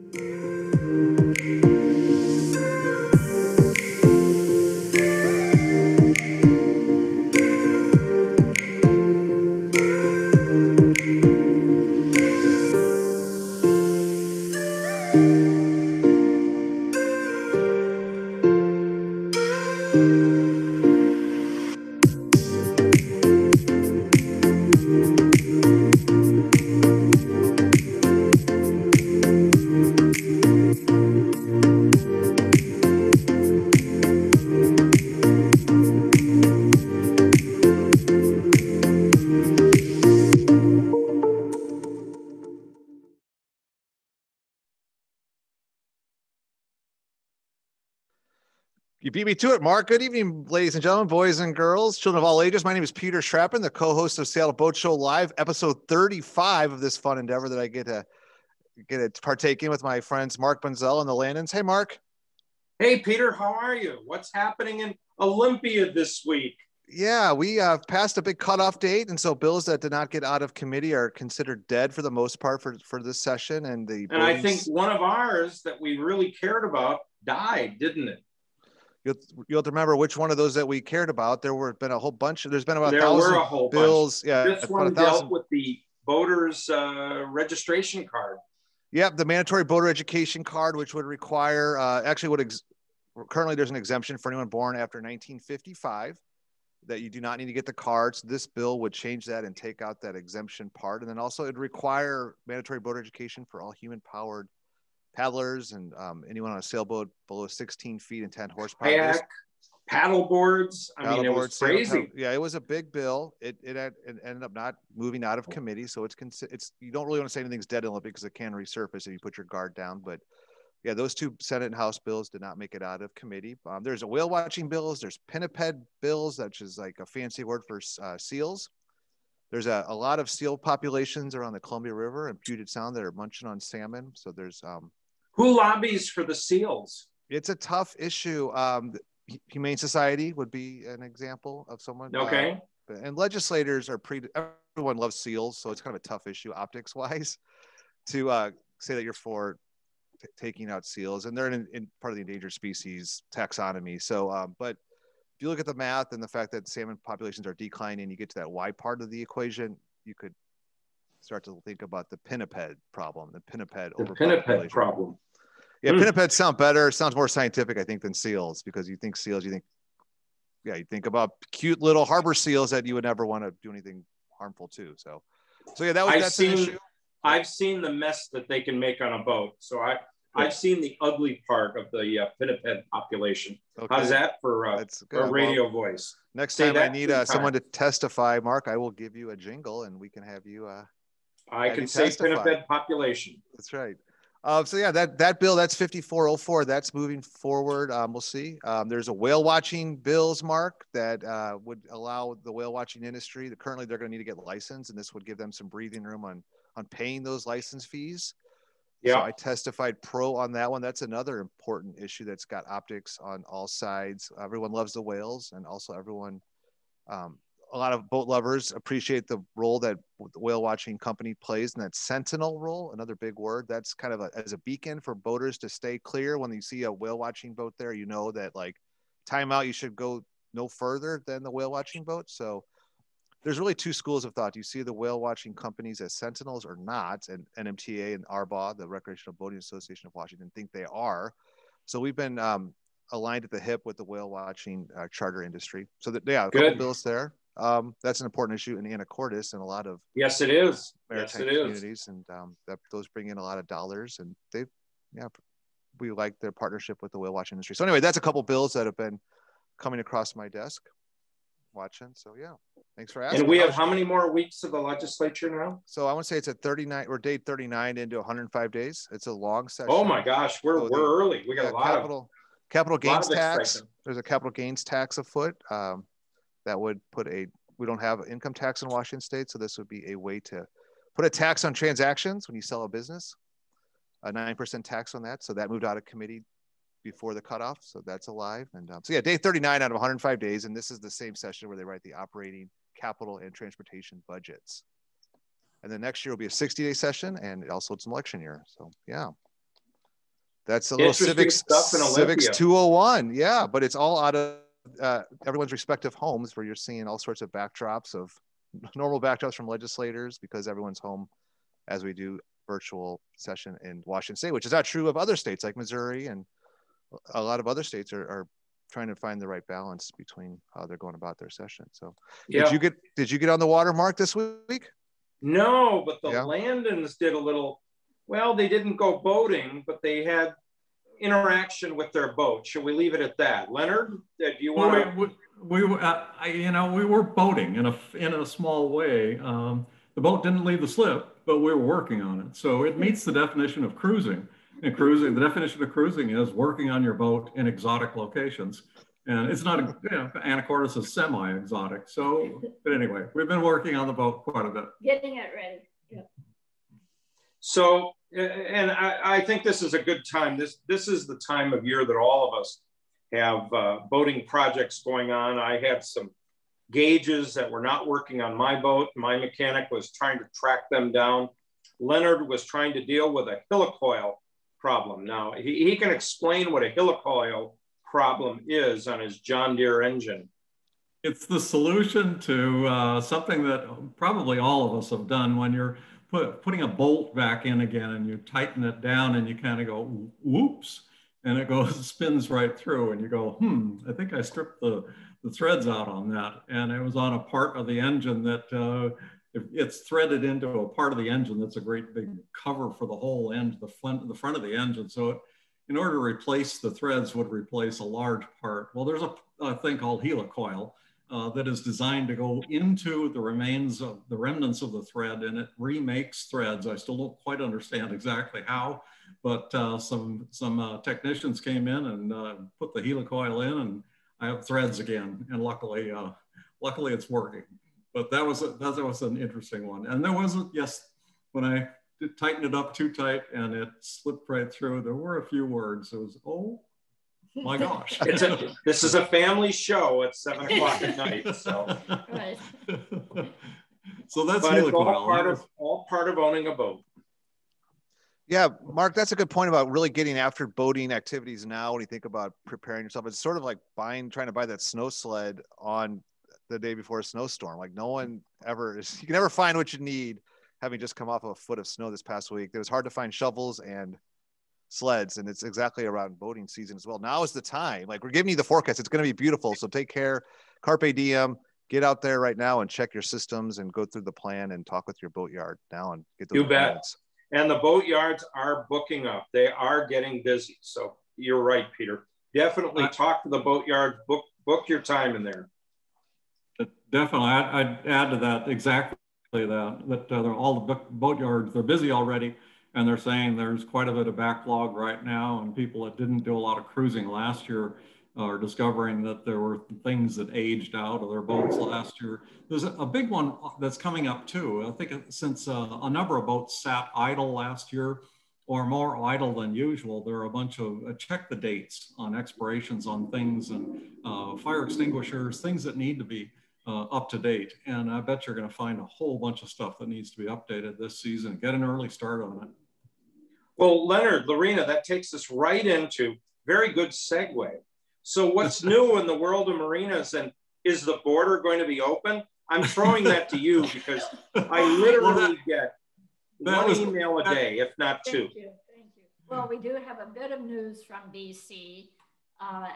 You beat me to it, Mark. Good evening, ladies and gentlemen, boys and girls, children of all ages. My name is Peter Schrappen, the co-host of Seattle Boat Show Live, episode 35 of this fun endeavor that I get to get to partake in with my friends Mark Bunzel and the Landons. Hey, Mark. Hey, Peter. How are you? What's happening in Olympia this week? Yeah, we uh, passed a big cutoff date, and so bills that did not get out of committee are considered dead for the most part for for this session. And the and I think one of ours that we really cared about died, didn't it? You'll, you'll remember which one of those that we cared about. There were been a whole bunch. There's been about there a thousand were a whole bills. Bunch. Yeah, this one dealt with the voters uh, registration card. Yep, the mandatory voter education card, which would require uh, actually would ex- currently there's an exemption for anyone born after 1955 that you do not need to get the cards. This bill would change that and take out that exemption part, and then also it'd require mandatory voter education for all human powered paddlers and um, anyone on a sailboat below 16 feet and 10 horsepower. Kayak, paddle boards. I paddle mean, boards, it was crazy. Yeah, it was a big bill. It, it, had, it ended up not moving out of committee. So it's, it's, you don't really want to say anything's dead in it because it can resurface if you put your guard down. But yeah, those two Senate and House bills did not make it out of committee. Um, there's a whale watching bills. There's pinniped bills, which is like a fancy word for uh, seals. There's a, a lot of seal populations around the Columbia River and Puget Sound that are munching on salmon. So there's um, who lobbies for the seals? It's a tough issue. Um, Humane Society would be an example of someone. Okay. Uh, and legislators are pre. Everyone loves seals, so it's kind of a tough issue optics wise to uh, say that you're for t- taking out seals, and they're in, in, part of the endangered species taxonomy. So, um, but if you look at the math and the fact that salmon populations are declining, you get to that Y part of the equation, you could start to think about the pinniped problem, the pinniped the pinniped problem. Yeah, mm. pinnipeds sound better. Sounds more scientific, I think, than seals because you think seals, you think, yeah, you think about cute little harbor seals that you would never want to do anything harmful to. So, so yeah, that was I've that's seen, an issue. I've seen the mess that they can make on a boat. So I, I've seen the ugly part of the uh, pinniped population. Okay. How's that for, uh, for a radio well, voice? Next Say time I need uh, someone to testify, Mark, I will give you a jingle and we can have you. Uh, I can say testify. pinniped population. That's right. Uh, so yeah, that that bill that's 5404. That's moving forward. Um, we'll see. Um, there's a whale watching bills, Mark, that uh, would allow the whale watching industry. That currently they're going to need to get licensed, and this would give them some breathing room on on paying those license fees. Yeah, so I testified pro on that one. That's another important issue that's got optics on all sides. Everyone loves the whales, and also everyone um, a lot of boat lovers appreciate the role that the whale watching company plays in that sentinel role another big word. That's kind of a, as a beacon for boaters to stay clear. When you see a whale watching boat there you know that like timeout you should go no further than the whale watching boat. So there's really two schools of thought. Do you see the whale watching companies as sentinels or not? And nmta and RBAW the recreational boating association of washington think they are. So we've been um, aligned at the hip with the whale watching uh, charter industry. So that yeah a couple bills there um, that's an important issue in Anacortes and a lot of yes, it is. Yes, it communities, is. and um, that those bring in a lot of dollars, and they, yeah, we like their partnership with the whale watch industry. So anyway, that's a couple bills that have been coming across my desk, watching. So yeah, thanks for asking. And we have how many more weeks of the legislature now? So I want to say it's at 39 or day 39 into 105 days. It's a long session. Oh my gosh, we're so we're the, early. We got yeah, a lot capital, of capital gains tax. There's a capital gains tax afoot. Um, that would put a we don't have income tax in Washington state, so this would be a way to put a tax on transactions when you sell a business, a 9% tax on that. So that moved out of committee before the cutoff. So that's alive. And um, so yeah, day 39 out of 105 days. And this is the same session where they write the operating capital and transportation budgets. And then next year will be a 60 day session and also it's an election year. So yeah. That's a little civics civics 201. Yeah, but it's all out of uh, everyone's respective homes where you're seeing all sorts of backdrops of normal backdrops from legislators because everyone's home as we do virtual session in Washington State, which is not true of other states like Missouri and a lot of other states are, are trying to find the right balance between how they're going about their session. So yeah. did you get did you get on the water mark this week? No, but the yeah. Landons did a little well, they didn't go boating, but they had interaction with their boat. Should we leave it at that? Leonard, do you want to? We, we, uh, I, you know, we were boating in a in a small way. Um, the boat didn't leave the slip, but we were working on it. So it meets the definition of cruising. And cruising, the definition of cruising is working on your boat in exotic locations. And it's not, a, you know, Anacortes is semi-exotic. So, but anyway, we've been working on the boat quite a bit. Getting it ready. Yeah. So and I, I, think this is a good time. This this is the time of year that all of us have uh, boating projects going on. I had some gauges that were not working on my boat. My mechanic was trying to track them down. Leonard was trying to deal with a helicoil problem. Now he, he can explain what a helicoil problem is on his John Deere engine. It's the solution to uh, something that probably all of us have done when you're put, putting a bolt back in again and you tighten it down and you kind of go, whoops, and it goes, spins right through and you go, hmm, I think I stripped the, the threads out on that. And it was on a part of the engine that uh, it's threaded into a part of the engine that's a great big cover for the whole end, the front, the front of the engine. So it, in order to replace the threads would replace a large part. Well, there's a, a thing called helicoil uh, that is designed to go into the remains of the remnants of the thread and it remakes threads. I still don't quite understand exactly how, but uh, some, some uh, technicians came in and uh, put the helicoil in and I have threads again. And luckily, uh, luckily it's working. But that was, a, that was an interesting one. And there wasn't, yes, when I tightened it up too tight and it slipped right through, there were a few words. It was, oh, my gosh. It's a, this is a family show at seven o'clock at night. So, right. so that's but it's all part of all part of owning a boat. Yeah, Mark, that's a good point about really getting after boating activities now. When you think about preparing yourself, it's sort of like buying, trying to buy that snow sled on the day before a snowstorm. Like no one ever is, you can never find what you need having just come off of a foot of snow this past week. It was hard to find shovels and sleds and it's exactly around boating season as well. Now is the time. Like we're giving you the forecast. It's going to be beautiful so take care. Carpe diem. Get out there right now and check your systems and go through the plan and talk with your boatyard now and get those you bet. plans. and the boatyards are booking up. They are getting busy so you're right peter. Definitely talk to the boat yard book book your time in there. Definitely. I'd, I'd add to that exactly that that uh, all the boatyards they're busy already and they're saying there's quite a bit of backlog right now and people that didn't do a lot of cruising last year are discovering that there were things that aged out of their boats last year. There's a big one that's coming up too. I think since uh, a number of boats sat idle last year or more idle than usual, there are a bunch of, uh, check the dates on expirations on things and uh, fire extinguishers, things that need to be uh, up to date. And I bet you're gonna find a whole bunch of stuff that needs to be updated this season. Get an early start on it. Well, Leonard, Lorena, that takes us right into very good segue. So what's new in the world of marinas and is the border going to be open? I'm throwing that to you because I literally well, that, get that one was, email a day, if not two. Thank you, thank you. Well, we do have a bit of news from BC. Uh,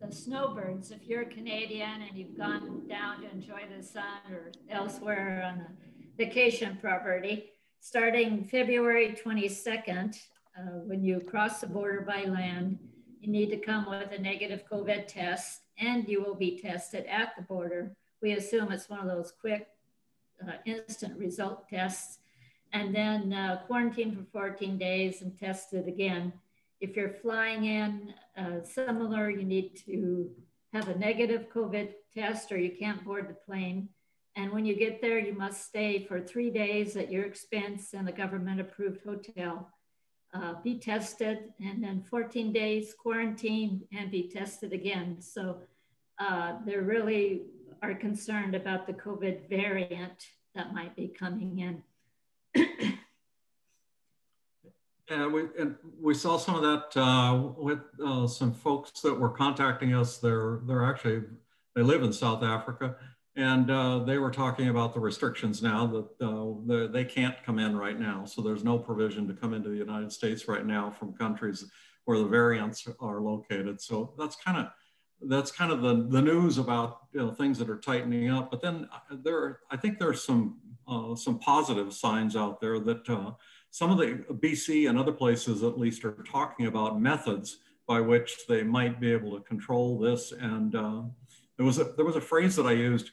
the snowbirds, if you're a Canadian and you've gone down to enjoy the sun or elsewhere on a vacation property, starting February 22nd, uh, when you cross the border by land, you need to come with a negative COVID test and you will be tested at the border. We assume it's one of those quick uh, instant result tests and then uh, quarantine for 14 days and tested again. If you're flying in uh, similar, you need to have a negative COVID test or you can't board the plane. And when you get there, you must stay for three days at your expense in a government approved hotel. Uh, be tested and then 14 days quarantine and be tested again. So uh, they really are concerned about the COVID variant that might be coming in. And we and we saw some of that uh, with uh, some folks that were contacting us. They're they're actually they live in South Africa, and uh, they were talking about the restrictions now that uh, they can't come in right now. So there's no provision to come into the United States right now from countries where the variants are located. So that's kind of that's kind of the, the news about you know, things that are tightening up. But then uh, there, I think there's some uh, some positive signs out there that uh, some of the BC and other places at least are talking about methods by which they might be able to control this. And uh, there was a there was a phrase that I used.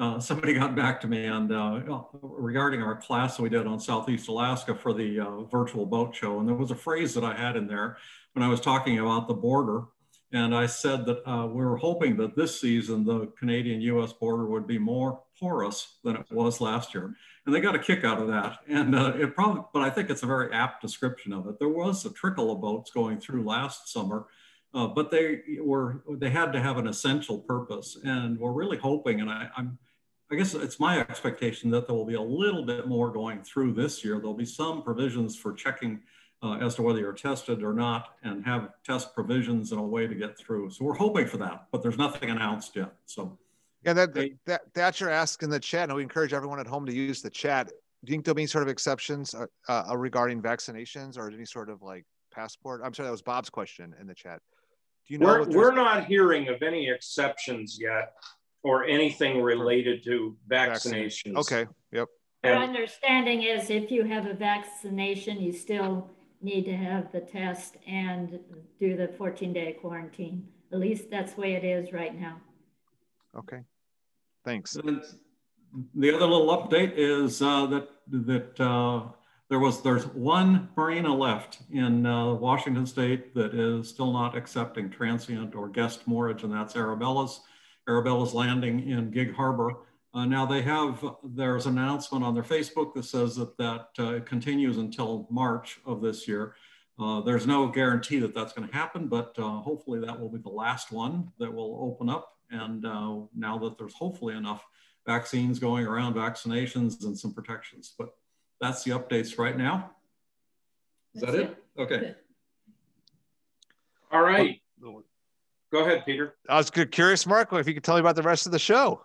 Uh, somebody got back to me and uh, regarding our class that we did on Southeast Alaska for the uh, virtual boat show, and there was a phrase that I had in there when I was talking about the border and I said that uh, we were hoping that this season the Canadian US border would be more porous than it was last year. And they got a kick out of that. And uh, it probably, but I think it's a very apt description of it. There was a trickle of boats going through last summer, uh, but they were, they had to have an essential purpose. And we're really hoping, and I, I'm, I guess it's my expectation that there will be a little bit more going through this year. There'll be some provisions for checking uh, as to whether you're tested or not and have test provisions and a way to get through. So we're hoping for that, but there's nothing announced yet. So yeah, that that, that Thatcher asked in the chat, and we encourage everyone at home to use the chat. Do you think there'll be any sort of exceptions uh, uh, regarding vaccinations or any sort of like passport? I'm sorry, that was Bob's question in the chat. Do you know? We're, we're not hearing of any exceptions yet or anything related to vaccinations. Okay. Yep. Our understanding is if you have a vaccination, you still need to have the test and do the 14 day quarantine. At least that's the way it is right now. Okay, thanks. And the other little update is uh, that that uh, there was there's one marina left in uh, Washington State that is still not accepting transient or guest moorage, and that's Arabella's. Arabella's landing in Gig Harbor. Uh, now they have, there's an announcement on their Facebook that says that that uh, continues until March of this year. Uh, there's no guarantee that that's going to happen, but uh, hopefully that will be the last one that will open up. And uh, now that there's hopefully enough vaccines going around, vaccinations and some protections. But that's the updates right now. Is that's that it? it? Okay. All right. Go ahead, Peter. I was curious, Mark, if you could tell me about the rest of the show.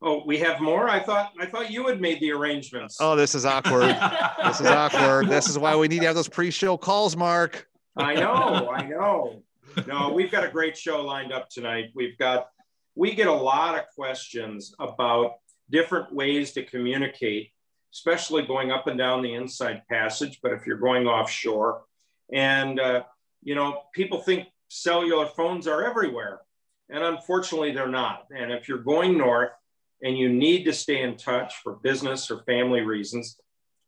Oh, we have more. I thought I thought you had made the arrangements. Oh, this is awkward. this is awkward. This is why we need to have those pre-show calls, Mark. I know. I know. No, we've got a great show lined up tonight. We've got we get a lot of questions about different ways to communicate, especially going up and down the inside passage. But if you're going offshore, and uh, you know, people think cellular phones are everywhere, and unfortunately, they're not. And if you're going north and you need to stay in touch for business or family reasons,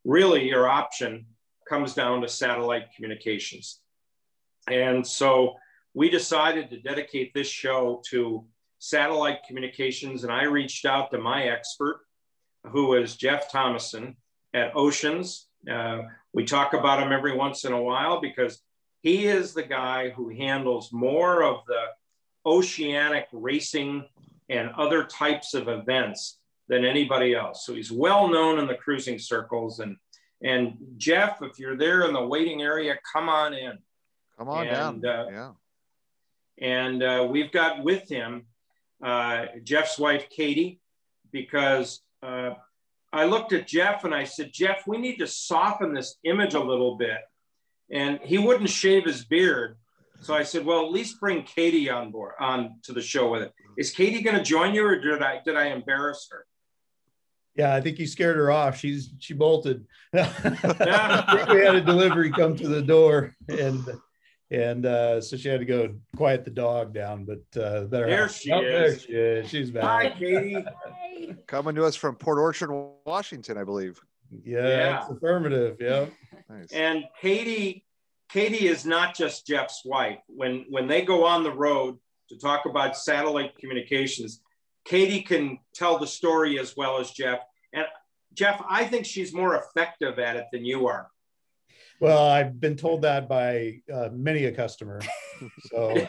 really your option comes down to satellite communications. And so we decided to dedicate this show to satellite communications. And I reached out to my expert, who is Jeff Thomassen at Ocens. Uh, we talk about him every once in a while because he is the guy who handles more of the oceanic racing and other types of events than anybody else. So he's well known in the cruising circles. And and Jeff, if you're there in the waiting area, come on in. Come on and, down. Uh, yeah. And uh, we've got with him uh, Jeff's wife, Katie, because uh, I looked at Jeff and I said, Jeff, we need to soften this image a little bit. And he wouldn't shave his beard. So I said, well, at least bring Katie on board on to the show with it. Is Katie going to join you, or did I did I embarrass her? Yeah, I think you scared her off. She's she bolted. we had a delivery come to the door, and and uh, so she had to go quiet the dog down. But uh, there, there she oh, is. There she is. She's back. Hi, Katie. Coming to us from Port Orchard, Washington, I believe. Yeah, yeah. affirmative. Yeah. Nice. And Katie, Katie is not just Jeff's wife. When when they go on the road, to talk about satellite communications. Katie can tell the story as well as Jeff. And Jeff, I think she's more effective at it than you are. Well, I've been told that by uh, many a customer. So,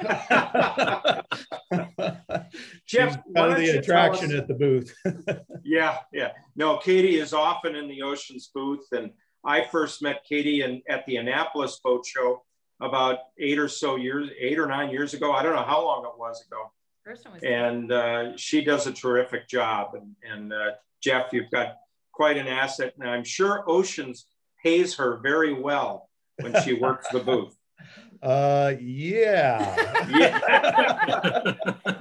Jeff, kind of the attraction at the booth. yeah, yeah. No, Katie is often in the Ocens booth, and I first met Katie in, at the Annapolis Boat Show about eight or so years, eight or nine years ago. I don't know how long it was ago. First one was And uh, she does a terrific job. And, and uh, Jeff, you've got quite an asset. And I'm sure Ocens pays her very well when she works the booth. Uh, yeah. Yeah.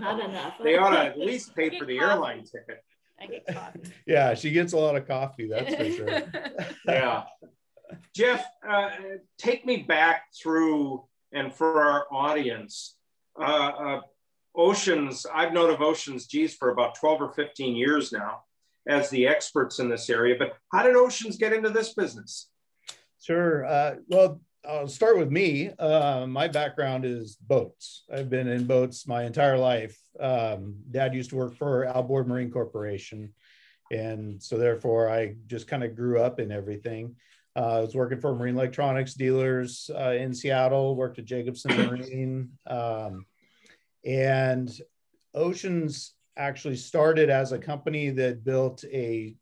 Not enough. they ought to at least pay for the airline ticket. I get coffee. yeah, she gets a lot of coffee, that's for sure. Yeah. Jeff, uh, take me back through, and for our audience, uh, uh, Ocens, I've known of Ocens, geez, for about 12 or 15 years now as the experts in this area, but how did Ocens get into this business? Sure. Uh, well, I'll start with me. Uh, my background is boats. I've been in boats my entire life. Um, Dad used to work for Outboard Marine Corporation. And so, therefore, I just kind of grew up in everything. Uh, I was working for marine electronics dealers uh, in Seattle, worked at Jacobson Marine. Um, and Ocens actually started as a company that built a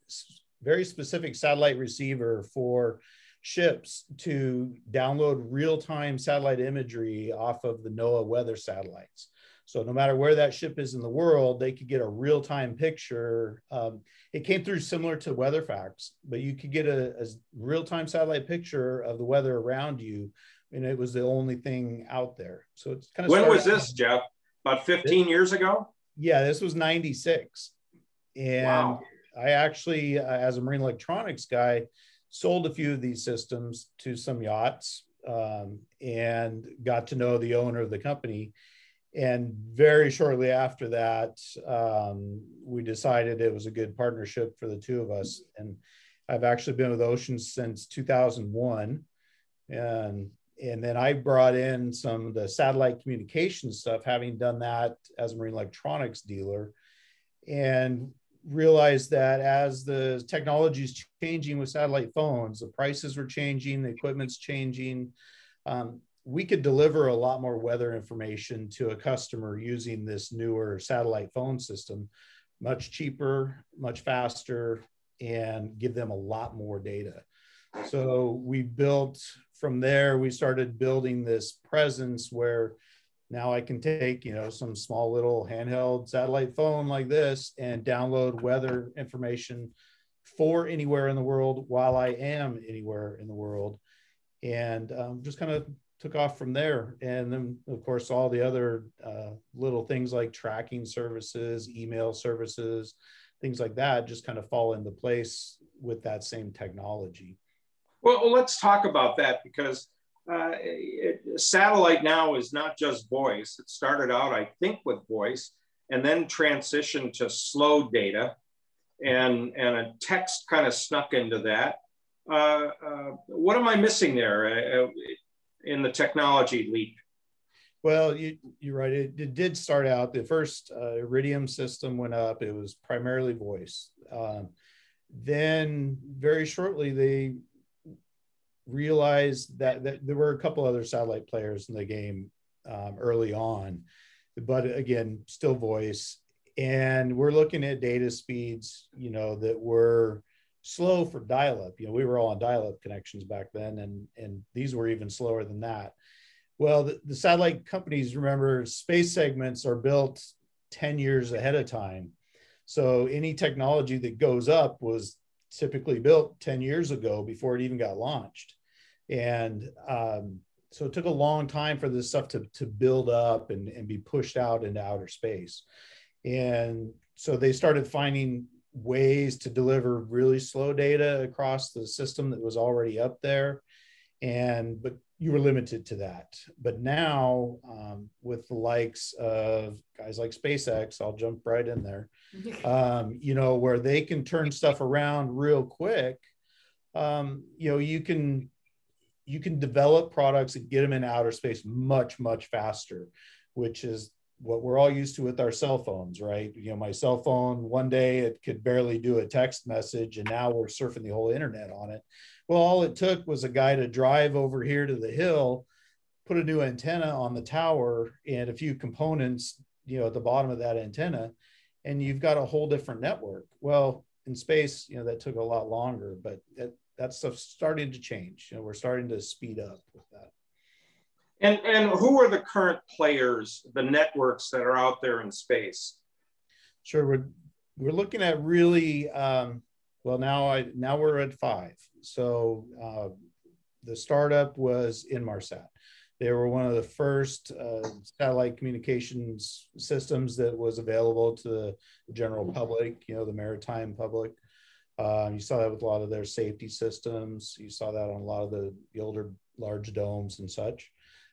very specific satellite receiver for ships to download real-time satellite imagery off of the NOAA weather satellites. So no matter where that ship is in the world, they could get a real-time picture. Um, it came through similar to WeatherFax, but you could get a, a real-time satellite picture of the weather around you, and it was the only thing out there. So it's kind of when was this, Jeff? About 15 years ago? Yeah, this was 96. And wow. I actually, uh, as a marine electronics guy, sold a few of these systems to some yachts um, and got to know the owner of the company. And very shortly after that, um, we decided it was a good partnership for the two of us. And I've actually been with Ocean since 2001. And and then I brought in some of the satellite communication stuff, having done that as a marine electronics dealer, and realized that as the technology is changing with satellite phones, the prices were changing, the equipment's changing. Um, we could deliver a lot more weather information to a customer using this newer satellite phone system, much cheaper, much faster, and give them a lot more data. So we built from there, we started building this presence where now I can take, you know, some small little handheld satellite phone like this and download weather information for anywhere in the world while I am anywhere in the world. And um, just kind of took off from there. And then, of course, all the other uh, little things like tracking services, email services, things like that just kind of fall into place with that same technology. Well, let's talk about that because uh, it, satellite now is not just voice. It started out, I think, with voice and then transitioned to slow data and, and a text kind of snuck into that. Uh, uh, what am I missing there uh, uh, in the technology leap? Well, you, are right. It, it, did start out, the first uh, Iridium system went up, it was primarily voice. Um, then, very shortly, they realized that, that there were a couple other satellite players in the game um, early on, but again, still voice. And we're looking at data speeds, you know, that were slow for dial-up. You know, we were all on dial-up connections back then, and and these were even slower than that. Well, the, the satellite companies remember space segments are built 10 years ahead of time. So any technology that goes up was typically built 10 years ago before it even got launched. And um, so it took a long time for this stuff to, to build up and, and be pushed out into outer space. And so they started finding ways to deliver really slow data across the system that was already up there. And, but you were limited to that. But now, um, with the likes of guys like SpaceX, I'll jump right in there, um, you know, where they can turn stuff around real quick. Um, you know, you can you can develop products and get them in outer space much much faster, which is what we're all used to with our cell phones, right? You know, my cell phone one day it could barely do a text message, and now we're surfing the whole internet on it. Well, all it took was a guy to drive over here to the hill, put a new antenna on the tower, and a few components, you know, at the bottom of that antenna, and you've got a whole different network. Well, in space, you know, that took a lot longer, but that that stuff's starting to change. You know, we're starting to speed up with that. And and who are the current players, the networks that are out there in space? Sure, we're we're looking at really um, well now. I now we're at five. So uh, the startup was Inmarsat. They were one of the first uh, satellite communications systems that was available to the general public, you know, the maritime public. Um, you saw that with a lot of their safety systems. You saw that on a lot of the, the older large domes and such.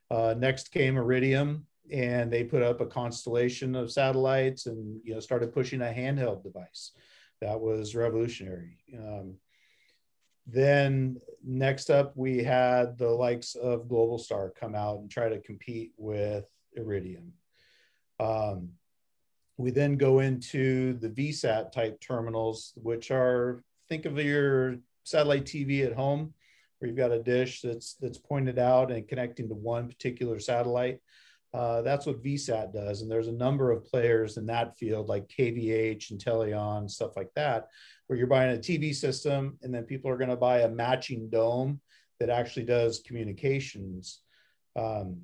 Uh, next came Iridium, and they put up a constellation of satellites and you know started pushing a handheld device. That was revolutionary. Um, then next up, we had the likes of Globalstar come out and try to compete with Iridium. Um, we then go into the VSAT type terminals, which are think of your satellite TV at home, where you've got a dish that's that's pointed out and connecting to one particular satellite. Uh, that's what VSAT does, and there's a number of players in that field, like KVH and Teleon, stuff like that, where you're buying a TV system, and then people are going to buy a matching dome that actually does communications. Um,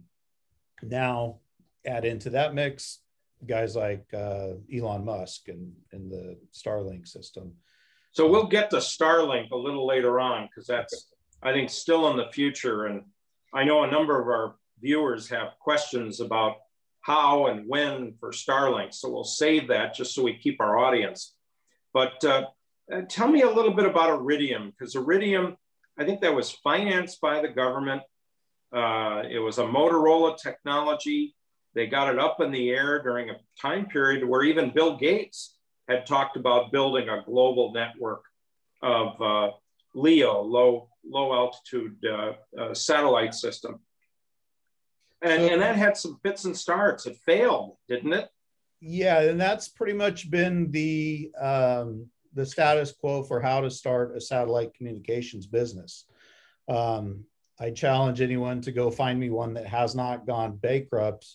now, add into that mix guys like uh, Elon Musk and, and the Starlink system. So we'll get to Starlink a little later on because that's, I think, still in the future. And I know a number of our viewers have questions about how and when for Starlink. So we'll save that just so we keep our audience. But uh, uh tell me a little bit about Iridium because Iridium, I think that was financed by the government. Uh, it was a Motorola technology. They got it up in the air during a time period where even Bill Gates had talked about building a global network of uh, LEO, low, low altitude uh, uh, satellite system. And, and that had some fits and starts. It failed, didn't it? Yeah, and that's pretty much been the um, the status quo for how to start a satellite communications business. Um, I challenge anyone to go find me one that has not gone bankrupt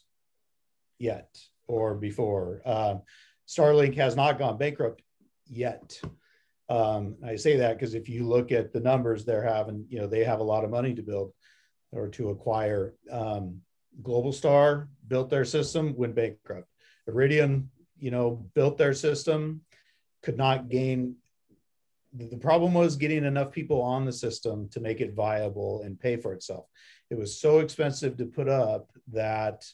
yet or before. Um, Starlink has not gone bankrupt yet. Um, I say that because if you look at the numbers they're having, you know, they have a lot of money to build or to acquire. Um, Globalstar built their system, went bankrupt. Iridium, you know, built their system, could not gain. The problem was getting enough people on the system to make it viable and pay for itself. It was so expensive to put up that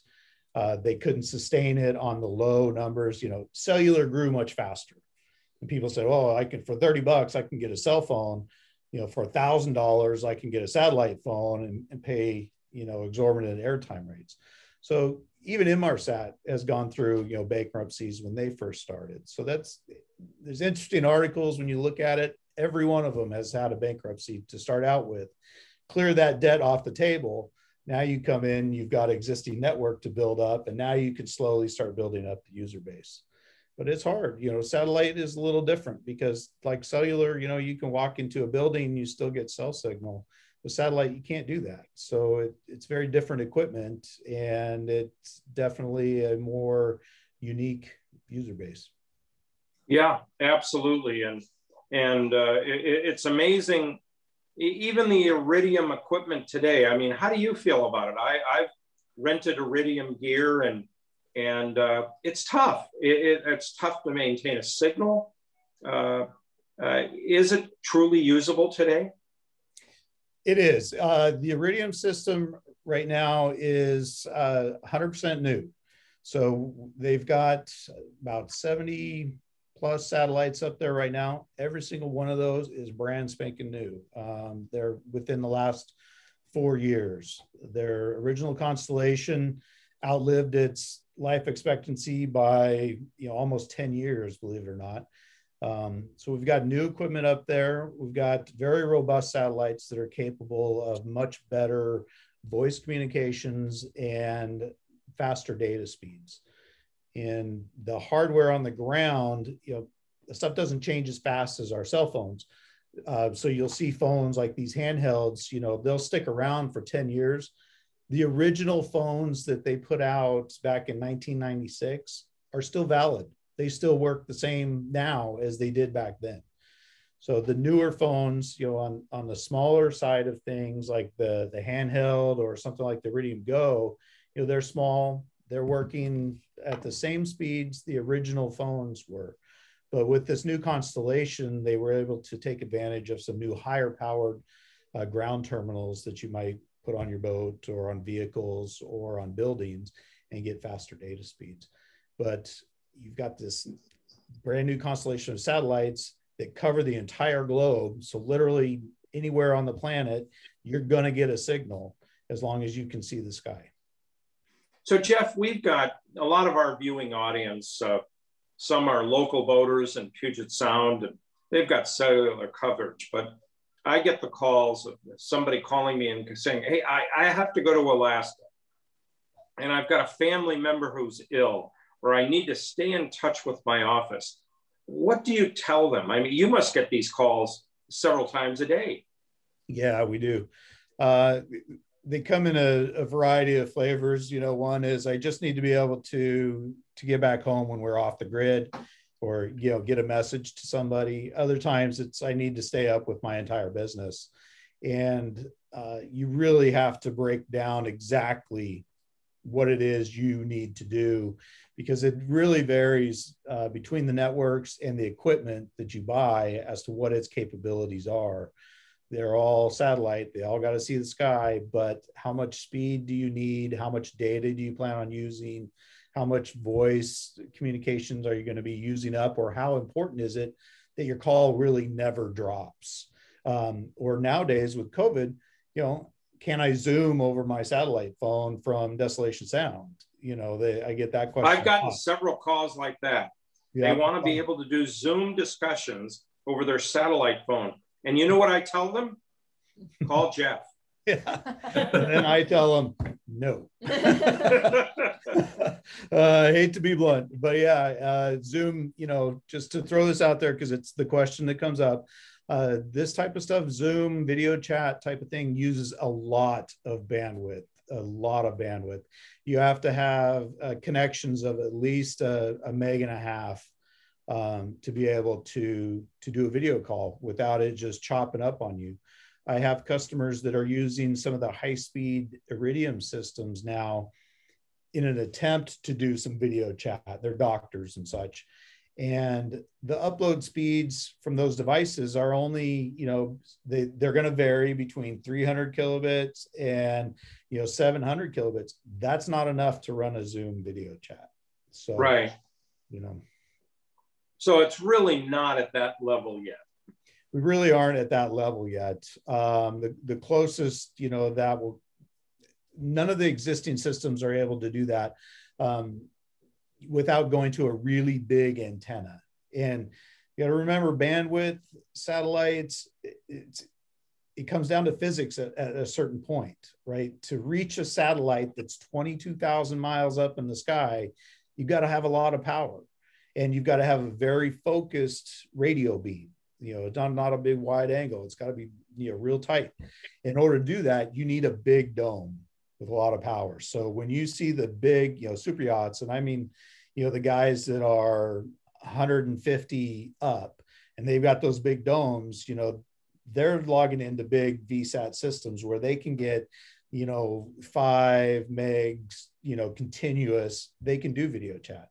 uh, they couldn't sustain it on the low numbers. You know, cellular grew much faster. And people said, "Oh, I can for thirty bucks, I can get a cell phone. You know, for a thousand dollars, I can get a satellite phone and, and pay you know exorbitant airtime rates." So even Inmarsat has gone through you know bankruptcies when they first started. So that's there's interesting articles when you look at it. Every one of them has had a bankruptcy to start out with. Clear that debt off the table now you come in, you've got existing network to build up, and now you can slowly start building up the user base. But it's hard. You know, satellite is a little different because, like cellular, you know, you can walk into a building, you still get cell signal. With satellite, you can't do that. So it, it's very different equipment, and it's definitely a more unique user base. Yeah, absolutely, and and uh, it, it's amazing even the Iridium equipment today. I mean, how do you feel about it? I, I've rented Iridium gear and and uh, it's tough. It, it, it's tough to maintain a signal. Uh, uh, is it truly usable today? It is. Uh, the Iridium system right now is 100% uh, new. So they've got about 70 plus satellites up there right now. Every single one of those is brand spanking new. Um, they're within the last four years. Their original constellation outlived its life expectancy by you know almost 10 years, believe it or not. Um, so we've got new equipment up there. We've got very robust satellites that are capable of much better voice communications and faster data speeds and the hardware on the ground, you know, the stuff doesn't change as fast as our cell phones. Uh, so you'll see phones like these handhelds, you know, they'll stick around for 10 years. The original phones that they put out back in 1996 are still valid. They still work the same now as they did back then. So the newer phones, you know, on, on the smaller side of things like the, the handheld or something like the Iridium Go, you know, they're small, they're working at the same speeds the original phones were. But with this new constellation, they were able to take advantage of some new higher powered uh, ground terminals that you might put on your boat or on vehicles or on buildings and get faster data speeds. But you've got this brand new constellation of satellites that cover the entire globe. So literally anywhere on the planet, you're going to get a signal as long as you can see the sky. So Jeff, we've got a lot of our viewing audience. Uh, some are local boaters in Puget Sound, and they've got cellular coverage. But I get the calls of somebody calling me and saying, "Hey, I, I have to go to Alaska, and I've got a family member who's ill, or I need to stay in touch with my office." what do you tell them? I mean, you must get these calls several times a day. Yeah, we do. Uh, they come in a, a, variety of flavors. You know, one is I just need to be able to to get back home when we're off the grid, or you know, get a message to somebody. Other times it's I need to stay up with my entire business, and uh, you really have to break down exactly what it is you need to do because it really varies uh, between the networks and the equipment that you buy as to what its capabilities are. They're all satellite, they all got to see the sky, but how much speed do you need? How much data do you plan on using? How much voice communications are you going to be using up? Or how important is it that your call really never drops? Um, or nowadays with COVID, you know, can I zoom over my satellite phone from Desolation Sound? You know, they, I get that question. I've gotten several calls like that. Yeah. They want to be able to do Zoom discussions over their satellite phone. And you know what I tell them? Call Jeff. Yeah. and I tell them no. uh, I hate to be blunt, but yeah, uh, Zoom, you know, just to throw this out there because it's the question that comes up. Uh, this type of stuff, Zoom, video chat type of thing, uses a lot of bandwidth, a lot of bandwidth. You have to have uh, connections of at least a, a meg and a half um, to be able to to do a video call without it just chopping up on you. I have customers that are using some of the high speed Iridium systems now in an attempt to do some video chat. They're doctors and such and the upload speeds from those devices are only you know they, they're going to vary between 300 kilobits and you know 700 kilobits. That's not enough to run a zoom video chat. So right. you know. So it's really not at that level yet. We really aren't at that level yet. Um, the, the closest you know that will none of the existing systems are able to do that. Um, without going to a really big antenna. And you got to remember bandwidth, satellites, it's, it comes down to physics at, at, a certain point, right? To reach a satellite that's 22,000 miles up in the sky, you've got to have a lot of power and you've got to have a very focused radio beam. You know, it's not, not a big wide angle. It's got to be, you know, real tight. In order to do that, you need a big dome with a lot of power. So when you see the big, you know, super yachts, and I mean, you know, the guys that are 150 up and they've got those big domes, you know, they're logging into big VSAT systems where they can get, you know, five megs, you know, continuous, they can do video chat.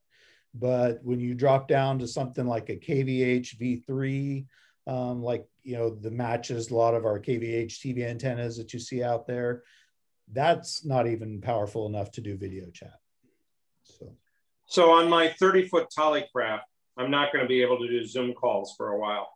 But when you drop down to something like a KVH V3, um, like, you know, the matches a lot of our KVH TV antennas that you see out there, that's not even powerful enough to do video chat. So, so on my 30 foot Tollycraft, I'm not going to be able to do Zoom calls for a while.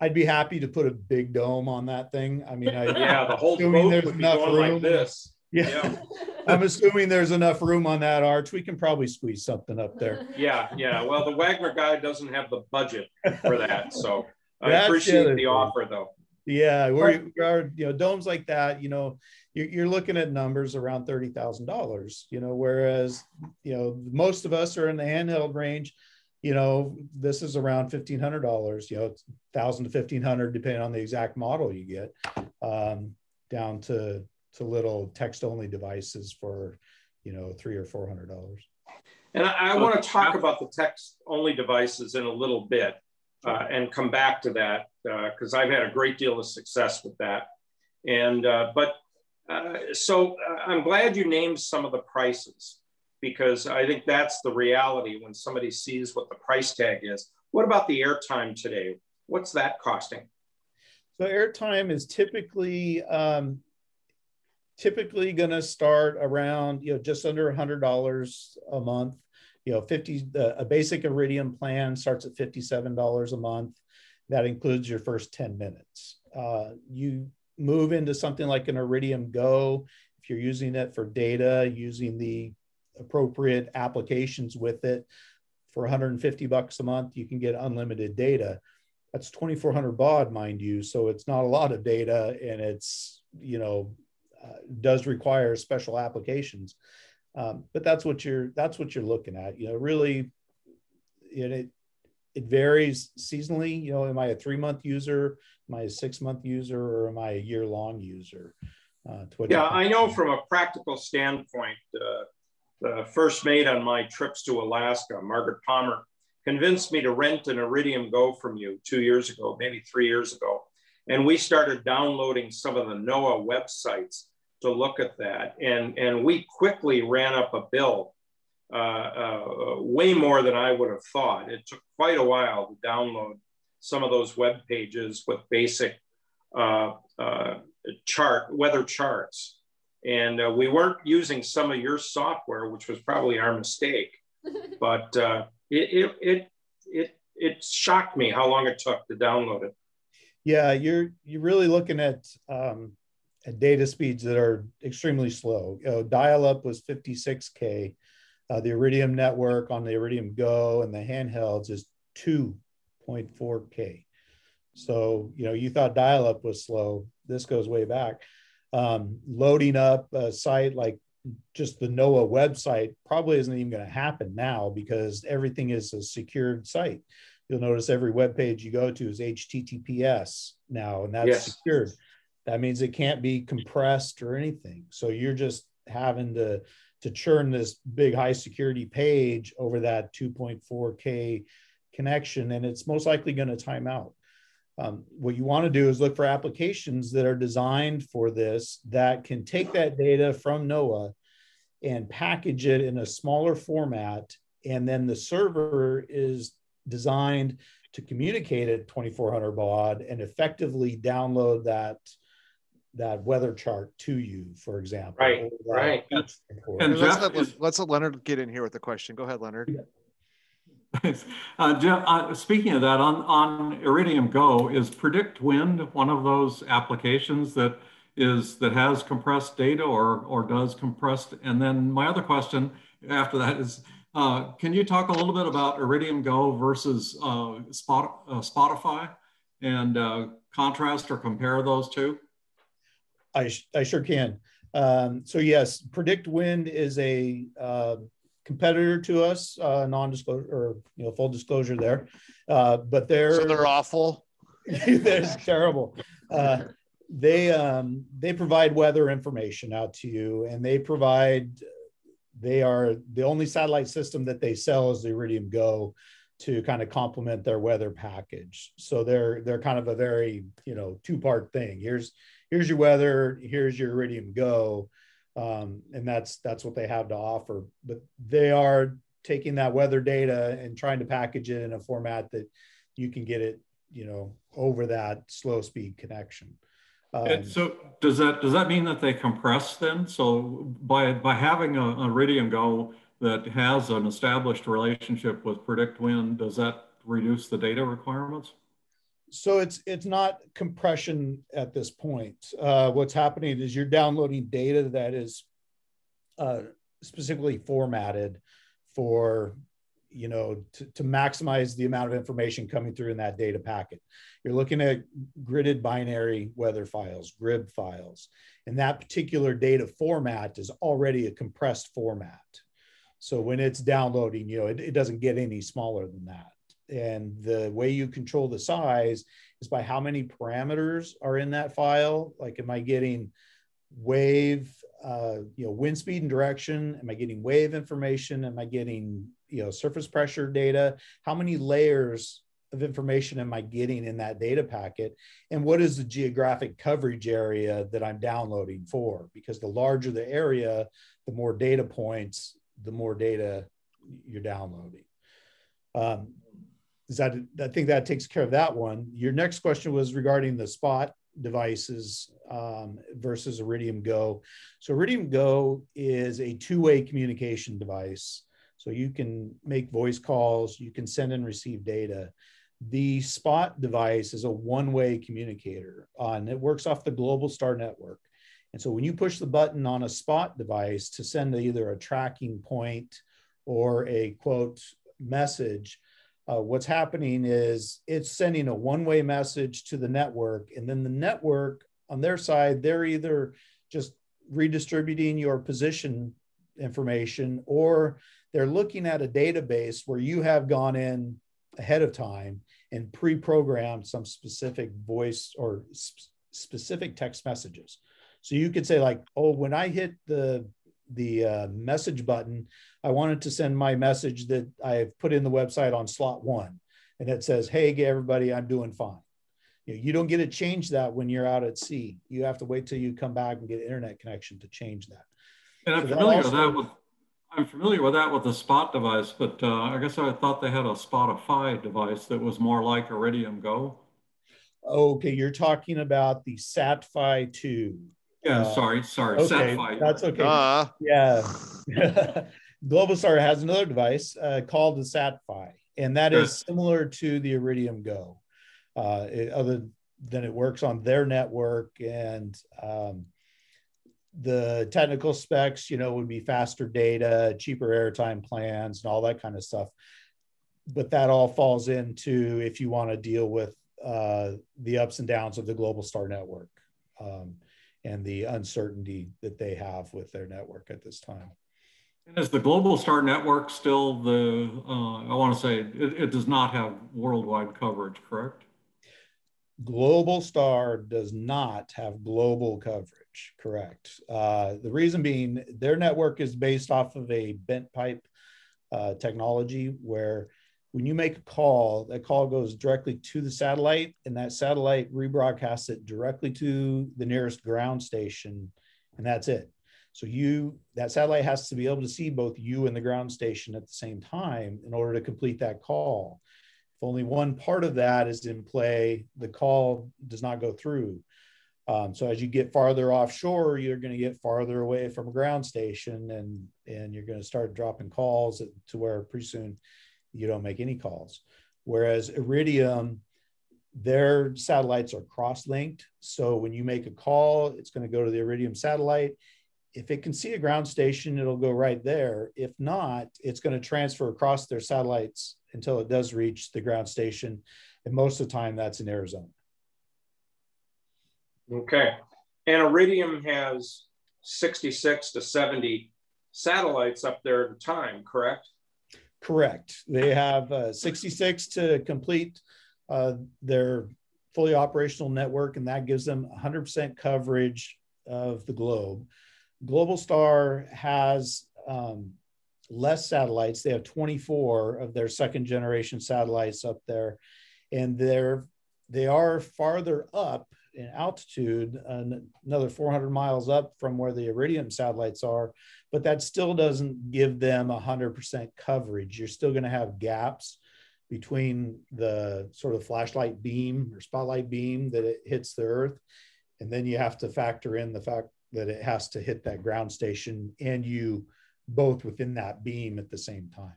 I'd be happy to put a big dome on that thing. I mean, I, yeah, the whole boat there's would be enough room. like this. Yeah. yeah. I'm assuming there's enough room on that arch. We can probably squeeze something up there. Yeah, yeah. Well, the Wagner guy doesn't have the budget for that. So I appreciate the, the offer though. Yeah, we're, we're, you know domes like that. You know, you're, you're looking at numbers around thirty thousand dollars. You know, whereas you know most of us are in the handheld range. You know, this is around fifteen hundred dollars. You know, thousand to fifteen hundred, depending on the exact model you get, um, down to to little text only devices for you know three or four hundred dollars. And I, I want to talk about the text only devices in a little bit. uh, and come back to that because uh, I've had a great deal of success with that. And uh, but uh, so I'm glad you named some of the prices because I think that's the reality when somebody sees what the price tag is. What about the airtime today? What's that costing? So airtime is typically um, typically going to start around you know just under hundred dollars a month. You know, fifty a basic Iridium plan starts at fifty seven dollars a month. That includes your first ten minutes. Uh, you move into something like an Iridium Go if you're using it for data, using the appropriate applications with it. For 150 bucks a month, you can get unlimited data. That's 2400 baud, mind you. So it's not a lot of data and it's, you know, uh, does require special applications. Um, but that's what you're that's what you're looking at. You know, really, it it varies seasonally. You know, am I a three month user? Am I a six month user, or am I a year long user? Uh, yeah, I know from a practical standpoint, uh, the first mate on my trips to Alaska, Margaret Palmer, convinced me to rent an Iridium Go from you two years ago, maybe three years ago. And we started downloading some of the NOAA websites to look at that. And, and we quickly ran up a bill, way more than I would have thought. It took quite a while to download some of those web pages with basic uh, uh chart, weather charts. And uh, we weren't using some of your software, which was probably our mistake. but uh, it, it, it, it, it shocked me how long it took to download it. Yeah, you're you're really looking at um, at data speeds that are extremely slow. You know, dial-up was 56k. Uh, the Iridium network on the Iridium Go and the handhelds is 2.4k. So you know, you thought dial-up was slow. This goes way back. Um, loading up a site like just the NOAA website probably isn't even going to happen now because everything is a secured site. You'll notice every web page you go to is HTTPS now, and that's yes. secured. That means it can't be compressed or anything. So you're just having to to churn this big high security page over that 2.4K connection, and it's most likely going to time out. Um, what you want to do is look for applications that are designed for this that can take that data from NOAA and package it in a smaller format. And then the server is designed to communicate at 2400 baud and effectively download that that weather chart to you, for example. Right, right. And let's, let, let's let Leonard get in here with the question. Go ahead, Leonard. Yeah. Uh, Jeff, uh, speaking of that, on, on Iridium Go, is PredictWind one of those applications that is that has compressed data or, or does compressed? And then my other question after that is, uh, can you talk a little bit about Iridium Go versus uh, Spot, uh, Spotify and uh, contrast or compare those two? I, I sure can. Um, so yes, PredictWind is a competitor to us, uh, non-disclosure or you know full disclosure there, uh, but they're so they're awful. they're terrible. Uh, they um, they provide weather information out to you, and they provide. They are the only satellite system that they sell is the Iridium Go to kind of complement their weather package. So they're they're kind of a very you know two part thing. Here's here's your weather. Here's your Iridium Go um, and that's that's what they have to offer. But they are taking that weather data and trying to package it in a format that you can get it, you know, over that slow speed connection. Um, so does that does that mean that they compress then? So by by having a, a Iridium Go that has an established relationship with PredictWind, does that reduce the data requirements? So it's it's not compression at this point. Uh, what's happening is you're downloading data that is uh, specifically formatted for you know to, to maximize the amount of information coming through in that data packet. You're looking at gridded binary weather files, GRIB files, and that particular data format is already a compressed format. So when it's downloading, you know, it, it doesn't get any smaller than that and the way you control the size is by how many parameters are in that file like am i getting wave uh, you know wind speed and direction am i getting wave information am i getting you know surface pressure data how many layers of information am I getting in that data packet? And what is the geographic coverage area that I'm downloading for? Because the larger the area, the more data points, the more data you're downloading. Um, is that I think that takes care of that one. Your next question was regarding the spot devices um, versus Iridium Go. So Iridium Go is a two-way communication device. So you can make voice calls, you can send and receive data. The Spot device is a one-way communicator, uh, and it works off the Globalstar network. And so when you push the button on a Spot device to send either a tracking point or a quote message, uh, what's happening is it's sending a one-way message to the network, and then the network on their side, they're either just redistributing your position information or they're looking at a database where you have gone in ahead of time and pre-programmed some specific voice or sp- specific text messages. So you could say like, oh, when I hit the the uh, message button, I wanted to send my message that I've put in the website on slot one, and it says, "Hey, everybody, I'm doing fine." You, know, you don't get to change that when you're out at sea. You have to wait till you come back and get internet connection to change that. And I'm so familiar also, with that with I'm familiar with that with the Spot device, but uh, I guess I thought they had a Spotify device that was more like Iridium Go. Okay, you're talking about the SatFi 2. Yeah, uh, sorry, sorry, okay, SatFi. That's okay. Uh. Yeah. Globalstar has another device uh, called the SatFi, and that is similar to the Iridium Go, uh, it, other than it works on their network and um, the technical specs, you know, would be faster data, cheaper airtime plans, and all that kind of stuff. But that all falls into if you want to deal with uh, the ups and downs of the Globalstar network um, and the uncertainty that they have with their network at this time. And is the Globalstar network still the, uh, I want to say, it, it does not have worldwide coverage, correct? Globalstar does not have global coverage. Correct. Uh, the reason being, their network is based off of a bent pipe uh, technology where when you make a call, that call goes directly to the satellite, and that satellite rebroadcasts it directly to the nearest ground station, and that's it. So you that satellite has to be able to see both you and the ground station at the same time in order to complete that call. If only one part of that is in play, the call does not go through. Um, so as you get farther offshore, you're going to get farther away from a ground station, and and you're going to start dropping calls to where pretty soon you don't make any calls. Whereas Iridium, their satellites are cross-linked, so when you make a call, it's going to go to the Iridium satellite. If it can see a ground station, it'll go right there. If not, it's going to transfer across their satellites until it does reach the ground station, and most of the time that's in Arizona. Okay. And Iridium has 66 to 70 satellites up there at a time, correct? Correct. They have uh, 66 to complete uh, their fully operational network, and that gives them 100% coverage of the globe. Globalstar has um, less satellites. They have 24 of their second generation satellites up there, and they're they are farther up in altitude, another 400 miles up from where the Iridium satellites are, but that still doesn't give them 100% coverage. You're still going to have gaps between the sort of flashlight beam or spotlight beam that it hits the Earth. And then you have to factor in the fact that it has to hit that ground station and you both within that beam at the same time.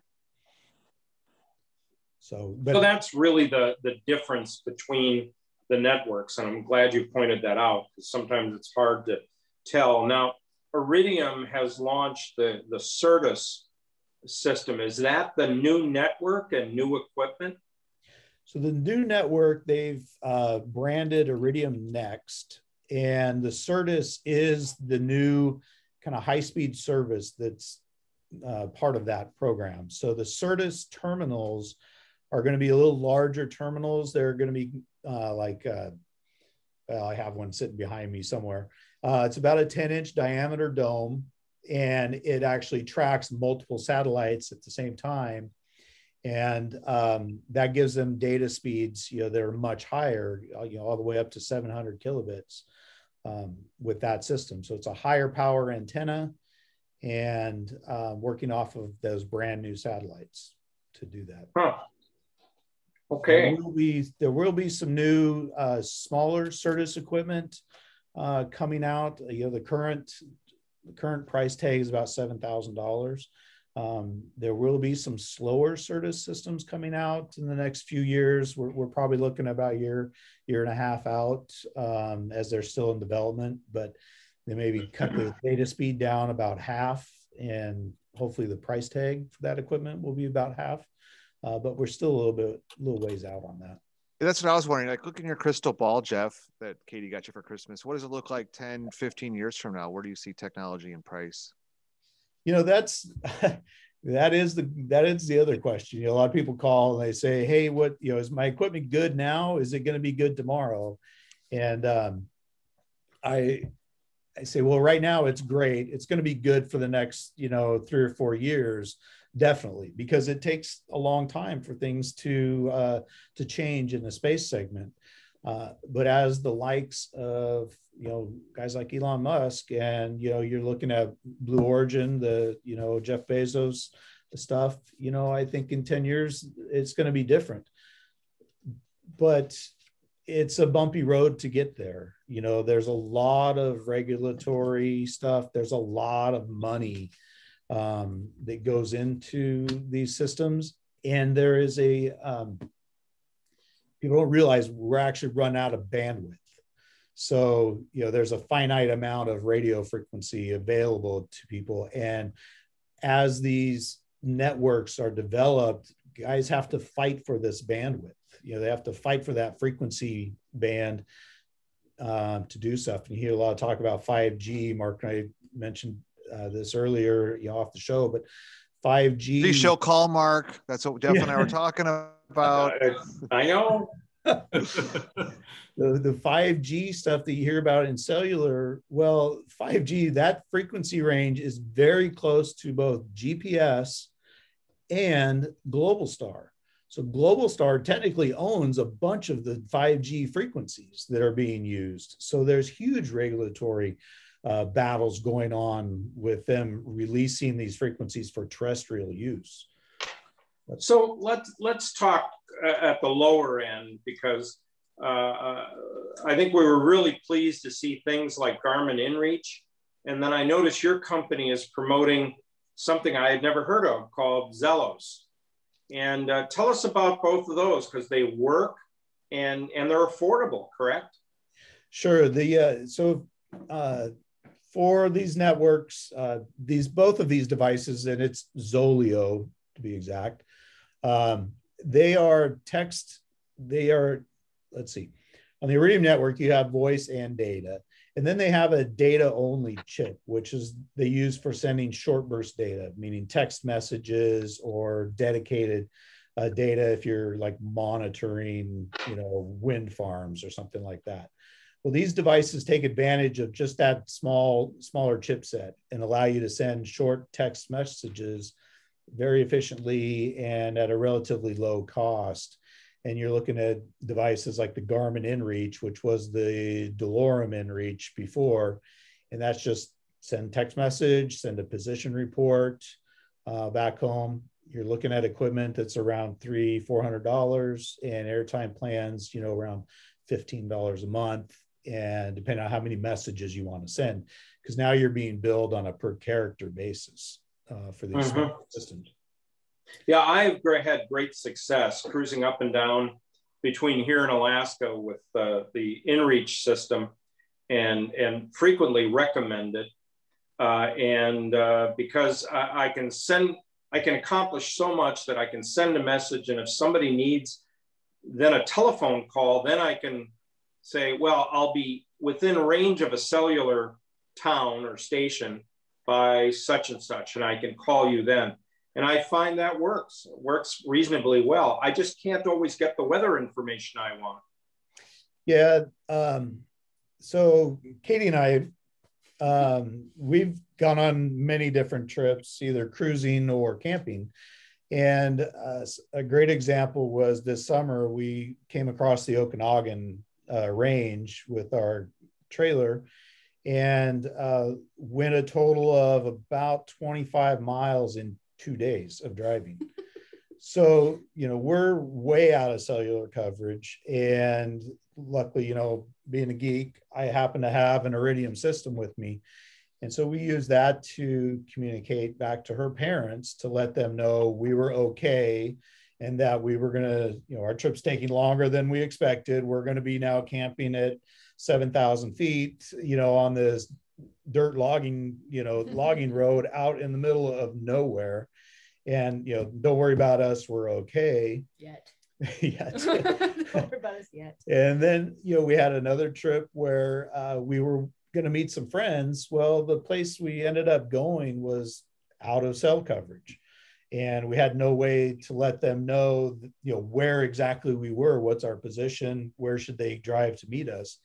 So, so that's really the, the difference between the networks. And I'm glad you pointed that out because sometimes it's hard to tell. Now, Iridium has launched the, the Certus system. Is that the new network and new equipment? So the new network, they've uh, branded Iridium Next, and the Certus is the new kind of high-speed service that's uh, part of that program. So the Certus terminals are going to be a little larger terminals. They're going to be uh, like, uh, well, I have one sitting behind me somewhere. Uh, it's about a 10 inch diameter dome, and it actually tracks multiple satellites at the same time. and um, that gives them data speeds you know that are much higher uh, you know all the way up to 700 kilobits um, with that system so it's a higher power antenna and uh, working off of those brand new satellites to do that huh. okay there will be there will be some new uh, smaller Certus equipment uh, coming out you know the current the current price tag is about seven thousand dollars um, there will be some slower Certus systems coming out in the next few years. We're, we're probably looking about a year, year and a half out um, as they're still in development, but they maybe cut the data speed down about half and hopefully the price tag for that equipment will be about half. Uh, but we're still a little bit, a little ways out on that. That's what I was wondering. Like, look in your crystal ball, Jeff, that Katie got you for Christmas. What does it look like 10, 15 years from now? Where do you see technology and price? you know that's that is the that is the other question you know a lot of people call and they say hey what you know is my equipment good now is it going to be good tomorrow and um, i i say well right now it's great it's going to be good for the next you know three or four years definitely because it takes a long time for things to uh, to change in the space segment uh, but as the likes of you know guys like Elon Musk and you know you're looking at Blue Origin, the you know Jeff Bezos, the stuff. You know I think in ten years it's going to be different, but it's a bumpy road to get there. You know there's a lot of regulatory stuff. There's a lot of money um, that goes into these systems, and there is a um, people don't realize we're actually run out of bandwidth. So, you know, there's a finite amount of radio frequency available to people. And as these networks are developed, guys have to fight for this bandwidth. You know, they have to fight for that frequency band uh, to do stuff. And you hear a lot of talk about 5G. Mark and I mentioned uh, this earlier, you know, off the show, but 5G. Please show call Mark. That's what Jeff yeah. and I were talking about. I know. the, the 5G stuff that you hear about in cellular, well, 5G, that frequency range is very close to both GPS and Globalstar. So Globalstar technically owns a bunch of the 5G frequencies that are being used. So there's huge regulatory uh, battles going on with them releasing these frequencies for terrestrial use. So let's let's talk at the lower end because uh, uh, I think we were really pleased to see things like Garmin InReach, and then I noticed your company is promoting something I had never heard of called Zelos. And uh, tell us about both of those because they work and and they're affordable, correct? Sure. The uh, so uh, for these networks, uh, these both of these devices, and it's Zoleo to be exact. Um, they are text, they are, let's see, on the Iridium network, you have voice and data. And then they have a data only chip, which is they use for sending short burst data, meaning text messages or dedicated uh, data if you're like monitoring, you know, wind farms or something like that. Well, these devices take advantage of just that small, smaller chipset and allow you to send short text messages very efficiently and at a relatively low cost. And you're looking at devices like the Garmin InReach, which was the DeLorme InReach before. And that's just send text message, send a position report uh, back home. You're looking at equipment that's around three, four hundred dollars, and airtime plans, you know, around fifteen dollars a month, and depending on how many messages you want to send, because now you're being billed on a per character basis uh, for these mm-hmm. systems. Yeah, I've had great success cruising up and down between here and Alaska with uh, the InReach system and, and frequently recommend it. Uh, and uh, because I, I, can send, I can accomplish so much that I can send a message. And if somebody needs then a telephone call, then I can say, well, I'll be within range of a cellular town or station by such and such, and I can call you then. And I find that works, works reasonably well. I just can't always get the weather information I want. Yeah. Um, so Katie and I, um, we've gone on many different trips, either cruising or camping. And uh, a great example was this summer we came across the Okanagan uh, range with our trailer and uh, went a total of about 25 miles in two days of driving. so, you know, we're way out of cellular coverage. And luckily, you know, being a geek, I happen to have an Iridium system with me. And so we use that to communicate back to her parents to let them know we were okay and that we were going to, you know, our trip's taking longer than we expected. We're going to be now camping at 7,000 feet, you know, on this dirt logging, you know, logging road out in the middle of nowhere. And, you know, don't worry about us, we're okay. Yet. yet. don't worry about us yet. And then, you know, we had another trip where uh, we were going to meet some friends. Well, the place we ended up going was out of cell coverage. And we had no way to let them know, you know, where exactly we were, what's our position, where should they drive to meet us.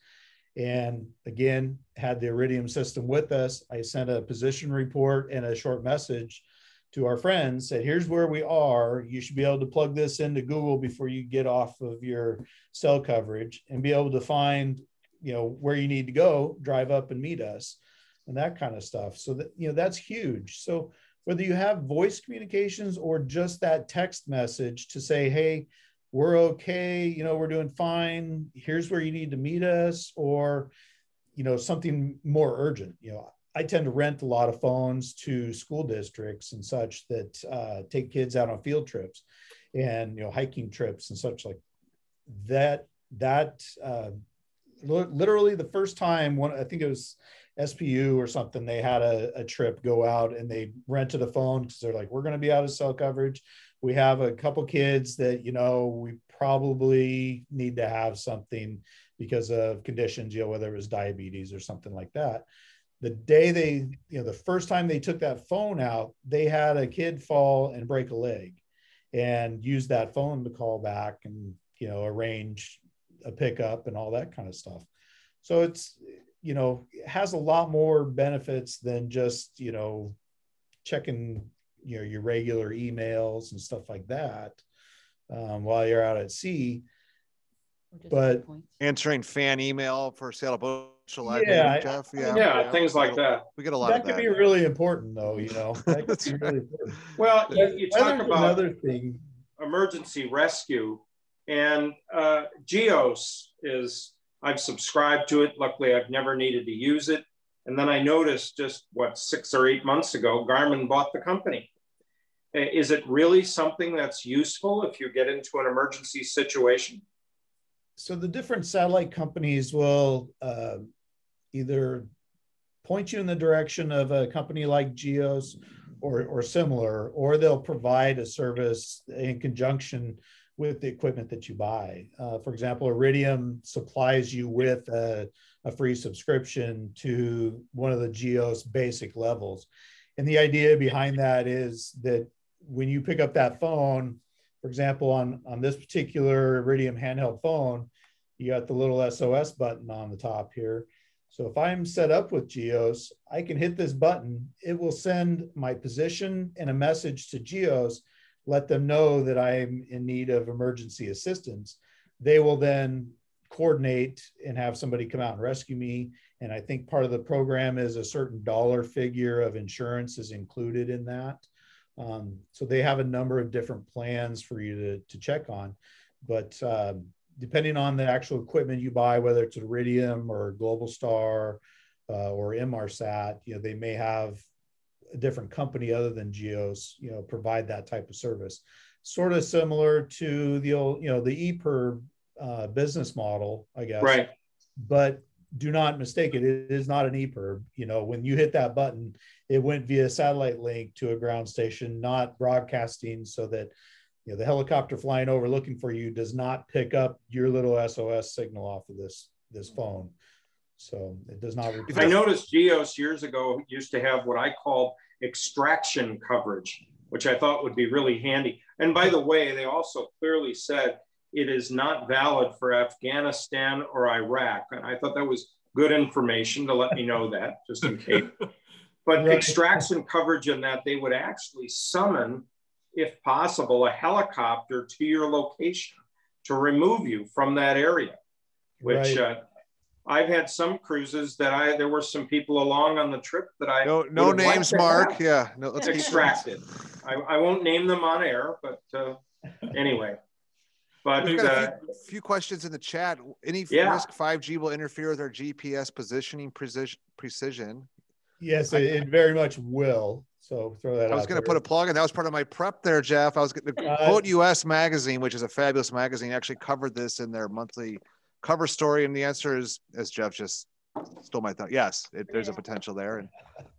And again had the iridium system with us i sent a position report and a short message to our friends said here's where we are. You should be able to plug this into google before you get off of your cell coverage and be able to find you know where you need to go drive up and meet us and that kind of stuff. So that you know that's huge. So whether you have voice communications or just that text message to say hey we're okay, you know, we're doing fine. Here's where you need to meet us, or, you know, something more urgent. You know, I tend to rent a lot of phones to school districts and such that uh, take kids out on field trips and, you know, hiking trips and such like that. That uh, literally the first time one, I think it was SPU or something, they had a, a trip go out and they rented a phone because they're like, we're going to be out of cell coverage. We have a couple kids that you know we probably need to have something because of conditions you know whether it was diabetes or something like that. The day they you know the first time they took that phone out they had a kid fall and break a leg and use that phone to call back and you know arrange a pickup and all that kind of stuff. So it's you know has a lot more benefits than just you know checking you know your regular emails and stuff like that um, while you're out at sea. But answering fan email for sale yeah, Jeff. Yeah, yeah, yeah, things like that. We get a lot that of that. could be really important, though. You know, that could really important. Well, you, you talk about another thing, emergency rescue, and uh, Geos is. I've subscribed to it. Luckily, I've never needed to use it. And then I noticed just what six or eight months ago, Garmin bought the company. Is it really something that's useful if you get into an emergency situation? So the different satellite companies will uh, either point you in the direction of a company like Geos or, or similar, or they'll provide a service in conjunction with the equipment that you buy. Uh, for example, Iridium supplies you with a, a, free subscription to one of the Geos basic levels. And the idea behind that is that when you pick up that phone, for example, on, on this particular Iridium handheld phone, you got the little SOS button on the top here. So if I'm set up with Geos, I can hit this button. It will send my position and a message to Geos, let them know that I'm in need of emergency assistance. They will then coordinate and have somebody come out and rescue me. And I think part of the program is a certain dollar figure of insurance is included in that. Um, so they have a number of different plans for you to, to check on. But um, depending on the actual equipment you buy, whether it's Iridium or Globalstar uh, or Inmarsat, you know, they may have a different company other than Geos, you know, provide that type of service. Sort of similar to the old, you know, the EPIRB uh, business model, I guess. Right. But do not mistake it. It is not an EPIRB. You know, when you hit that button, it went via satellite link to a ground station, not broadcasting so that you know the helicopter flying over looking for you does not pick up your little SOS signal off of this this phone. So it does not. I noticed Geos years ago used to have what I call extraction coverage, which I thought would be really handy. And by the way, they also clearly said it is not valid for Afghanistan or Iraq. And I thought that was good information to let me know that, just in case. But right. extraction coverage in that they would actually summon if possible, a helicopter to your location to remove you from that area, which right. uh, I've had some cruises that I there were some people along on the trip that I no no names, Mark. Yeah, no, let's extracted. I, I won't name them on air, but uh, anyway. But We've got a uh, few, few, questions in the chat. Any yeah. risk 5G will interfere with our GPS positioning precision? precision? Yes, it, it very much will. So throw that. I was going to put a plug in. That was part of my prep there, Jeff. I was going to uh, quote US Magazine, which is a fabulous magazine, actually covered this in their monthly cover story. And the answer is, as Jeff just stole my thought. Yes, it, there's a potential there, and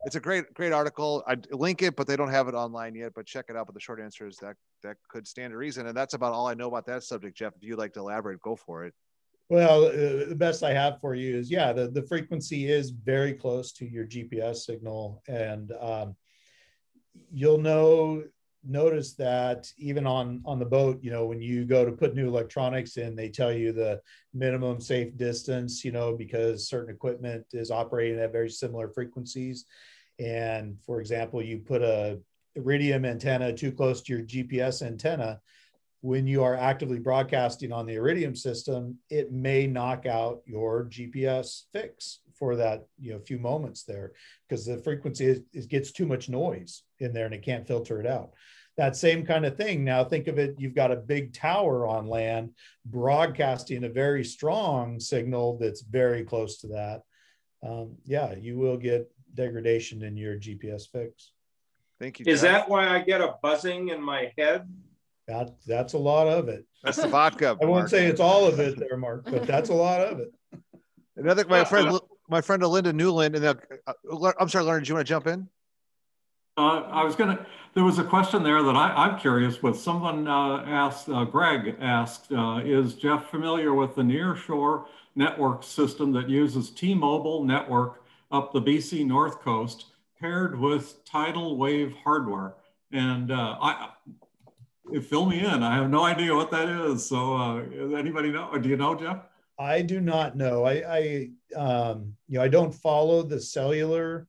it's a great, great article. I link it, but they don't have it online yet. But check it out. But the short answer is that that could stand a reason, and that's about all I know about that subject. Jeff, if you'd like to elaborate, go for it. Well, uh, the best I have for you is yeah, the, the frequency is very close to your GPS signal, and um, you'll know notice that even on on the boat you know when you go to put new electronics in they tell you the minimum safe distance you know because certain equipment is operating at very similar frequencies. And for example you put a iridium antenna too close to your gps antenna when you are actively broadcasting on the iridium system it may knock out your gps fix for that you know few moments there because the frequency is, it gets too much noise in there and it can't filter it out. That same kind of thing. Now think of it you've got a big tower on land broadcasting a very strong signal that's very close to that. Um, yeah you will get degradation in your gps fix. Thank you is that why i get a buzzing in my head? That that's a lot of it. That's the vodka i won't say it's all of it there mark but that's a lot of it. Another my friend my friend Alinda Newland, and uh, I'm sorry, Leonard, do you want to jump in? Uh, I was going to, there was a question there that I, am curious with. Someone uh, asked, uh, Greg asked, uh, is Jeff familiar with the nearshore network system that uses T-Mobile network up the BC North Coast paired with tidal wave hardware? And uh, I, fill me in. I have no idea what that is. So uh, anybody know? Do you know, Jeff? I do not know. I, I um, you know, I don't follow the cellular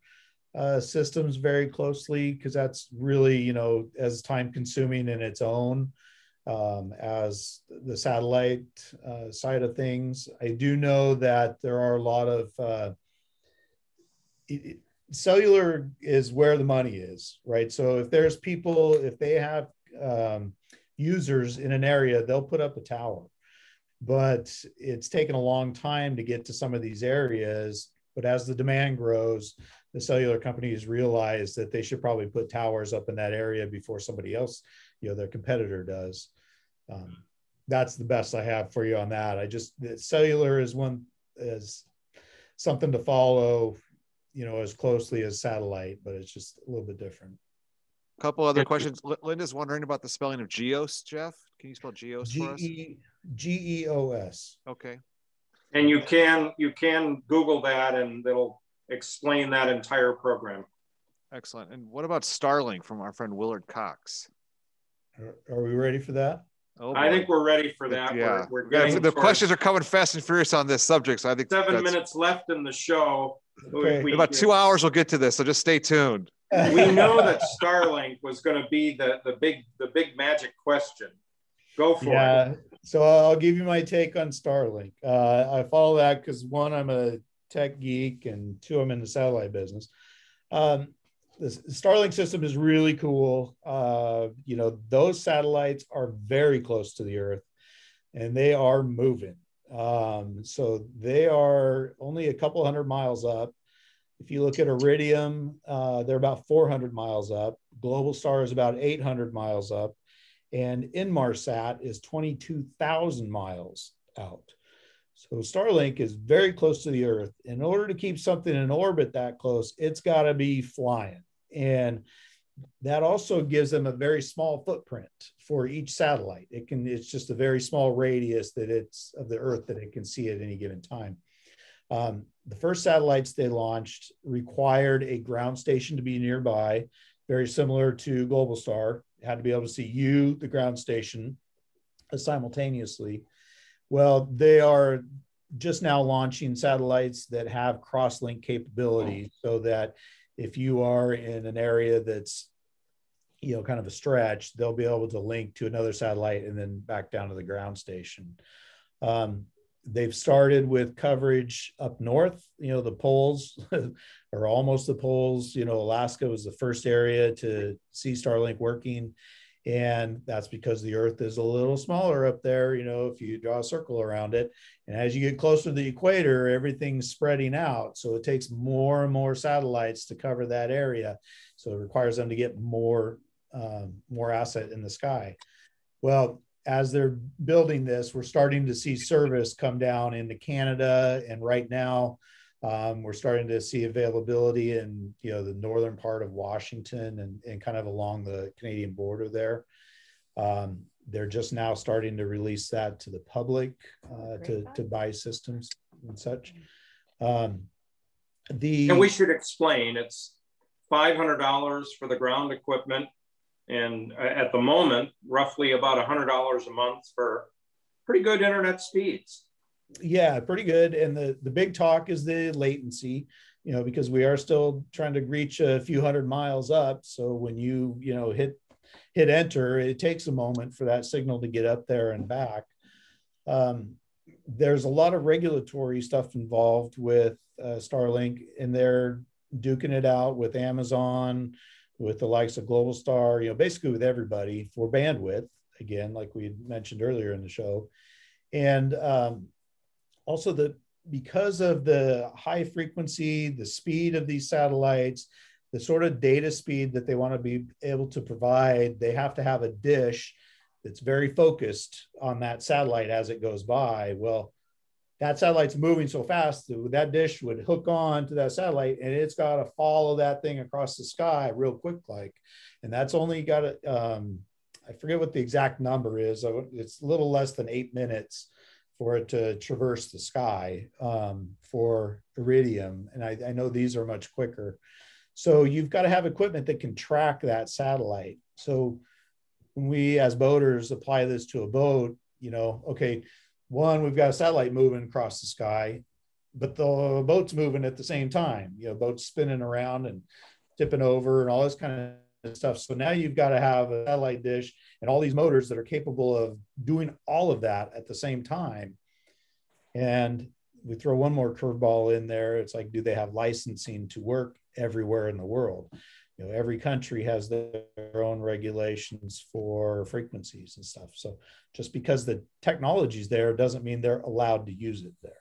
uh, systems very closely because that's really, you know, as time consuming in its own um, as the satellite uh, side of things. I do know that there are a lot of uh, it, cellular is where the money is, right? So if there's people, if they have um, users in an area, they'll put up a tower but it's taken a long time to get to some of these areas. But as the demand grows, the cellular companies realize that they should probably put towers up in that area before somebody else, you know, their competitor does. Um, that's the best I have for you on that. I just cellular is one is something to follow, you know, as closely as satellite, but it's just a little bit different. A couple other questions. Linda's wondering about the spelling of Geos, Jeff. Can you spell Geos for us? G E O S. Okay. And you can you can Google that and it'll explain that entire program. Excellent. And what about Starlink from our friend Willard Cox? Are, are we ready for that? Oh, I think we're ready for that. Yeah, we're, we're yeah the questions are coming fast and furious on this subject. So I think seven minutes left in the show. Okay. We, about two hours, we'll get to this. So just stay tuned. We know that Starlink was going to be the the big the big magic question. Go for yeah. it. So I'll give you my take on Starlink. Uh, I follow that because one, I'm a tech geek, and two, I'm in the satellite business. Um, the Starlink system is really cool. Uh, you know, those satellites are very close to the Earth, and they are moving. Um, so they are only a couple hundred miles up. If you look at Iridium, uh, they're about 400 miles up. Globalstar is about 800 miles up and Inmarsat is 22,000 miles out. So Starlink is very close to the Earth. In order to keep something in orbit that close, it's got to be flying. And that also gives them a very small footprint for each satellite. It can, it's just a very small radius that it's of the Earth that it can see at any given time. Um, the first satellites they launched required a ground station to be nearby, very similar to Globalstar had to be able to see you, the ground station, simultaneously. Well, they are just now launching satellites that have cross-link capability so that if you are in an area that's you know, kind of a stretch, they'll be able to link to another satellite and then back down to the ground station. Um, they've started with coverage up north, you know, the poles are almost the poles. You know, Alaska was the first area to see Starlink working. And that's because the Earth is a little smaller up there, you know, if you draw a circle around it. And as you get closer to the equator, everything's spreading out. So it takes more and more satellites to cover that area. So it requires them to get more um, more asset in the sky. Well, as they're building this, we're starting to see service come down into Canada, and right now um, we're starting to see availability in you know the northern part of Washington and, and kind of along the Canadian border there. Um, they're just now starting to release that to the public uh, to, to buy systems and such. Um, the and we should explain it's five hundred dollars for the ground equipment and at the moment, roughly about $100 a month for pretty good internet speeds. Yeah, pretty good. And the, the big talk is the latency, you know, because we are still trying to reach a few hundred miles up. So when you, you know, hit hit enter, it takes a moment for that signal to get up there and back. Um, there's a lot of regulatory stuff involved with uh, Starlink, and they're duking it out with Amazon, with the likes of Globalstar, you know, basically with everybody for bandwidth, again, like we mentioned earlier in the show. And um, also the because of the high frequency, the speed of these satellites, the sort of data speed that they want to be able to provide, they have to have a dish that's very focused on that satellite as it goes by. Well, that satellite's moving so fast that dish would hook on to that satellite and it's got to follow that thing across the sky real quick like and that's only got a um, i forget what the exact number is it's a little less than eight minutes for it to traverse the sky um, for iridium and I, I know these are much quicker. So you've got to have equipment that can track that satellite. So when we as boaters apply this to a boat you know okay one, we've got a satellite moving across the sky, but the boat's moving at the same time. You know, boats spinning around and tipping over and all this kind of stuff. So now you've got to have a satellite dish and all these motors that are capable of doing all of that at the same time. And we throw one more curveball in there. It's like, do they have licensing to work everywhere in the world? You know every country has their own regulations for frequencies and stuff. So just because the technology's there doesn't mean they're allowed to use it there.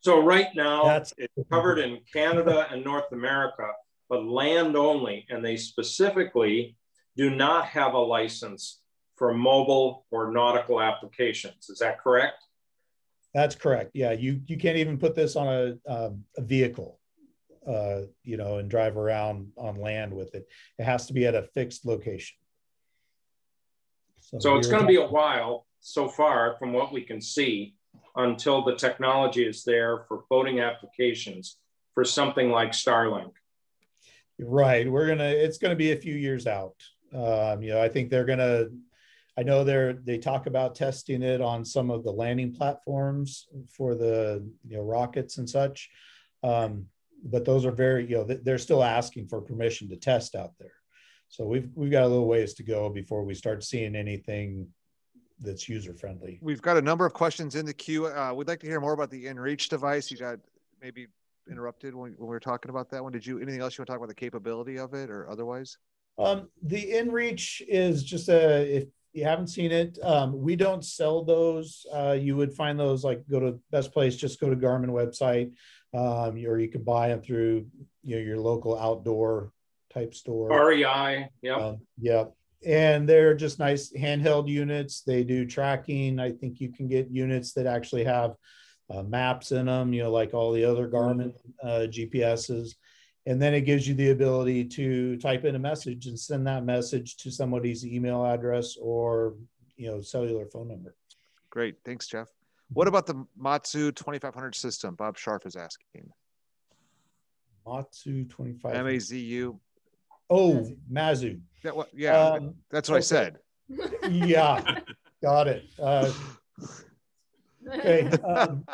So right now That's, it's covered in canada and north america but land only and they specifically do not have a license for mobile or nautical applications. Is that correct? That's correct. Yeah you you can't even put this on a, um, a vehicle uh, you know, and drive around on land with it. It has to be at a fixed location. So, so it's going to be a while so far from what we can see until the technology is there for boating applications for something like Starlink. Right. We're going to, it's going to be a few years out. Um, you know, I think they're going to, I know they're, they talk about testing it on some of the landing platforms for the, you know, rockets and such. Um, but those are very, you know, they're still asking for permission to test out there. So we've we've got a little ways to go before we start seeing anything that's user friendly. We've got a number of questions in the queue. Uh, we'd like to hear more about the InReach device. You got maybe interrupted when, when we were talking about that one. Did you anything else you want to talk about the capability of it or otherwise? Um, the InReach is just a if you haven't seen it, um, we don't sell those. Uh, you would find those like go to best place, just go to Garmin website um, or you can buy them through you know your local outdoor type store. REI, yeah, um, yeah, and they're just nice handheld units. They do tracking. I think you can get units that actually have uh, maps in them. You know, like all the other Garmin uh, GPSs. And then it gives you the ability to type in a message and send that message to somebody's email address or you know cellular phone number. Great, thanks, Jeff. What about the Matsu 2500 system? Bob Sharf is asking. Matsu 25. M A Z U. Oh, Mazu. Yeah, well, yeah um, that's what okay. I said. yeah, got it. Uh, okay. Um,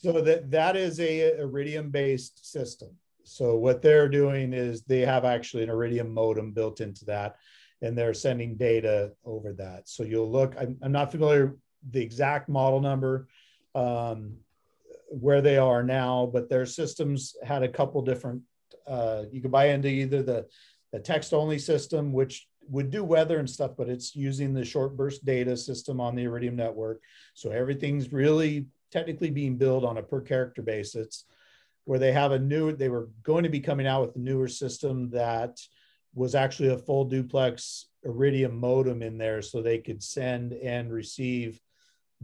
so that that is a iridium based system. So what they're doing is they have actually an Iridium modem built into that, and they're sending data over that. So you'll look. I'm, I'm not familiar the exact model number um, where they are now, but their systems had a couple different. Uh, you could buy into either the the text only system, which would do weather and stuff, but it's using the short burst data system on the Iridium network. So everything's really technically being billed on a per character basis where they have a new they were going to be coming out with a newer system that was actually a full duplex iridium modem in there so they could send and receive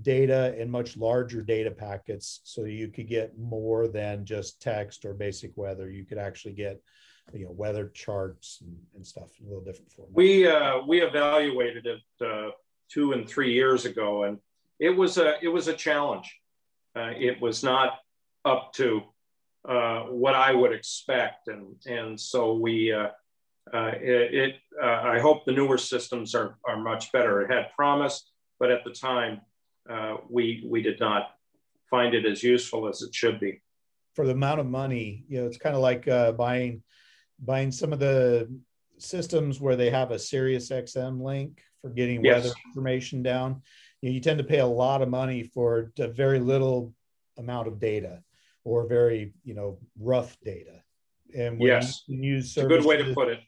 data in much larger data packets so you could get more than just text or basic weather. You could actually get you know weather charts and, and stuff a little different format. We uh, we evaluated it uh, two and three years ago and it was a it was a challenge. Uh, it was not up to uh, what I would expect, and and so we. Uh, uh it, it uh, I hope the newer systems are, are much better. It had promise, but at the time, we we did not find it as useful as it should be. For the amount of money, you know, it's kind of like buying buying some of the systems where they have a Sirius XM link for getting yes. weather information down you, know, you tend to pay a lot of money for a very little amount of data or very you know rough data. And when yes. you can use a good way to put it.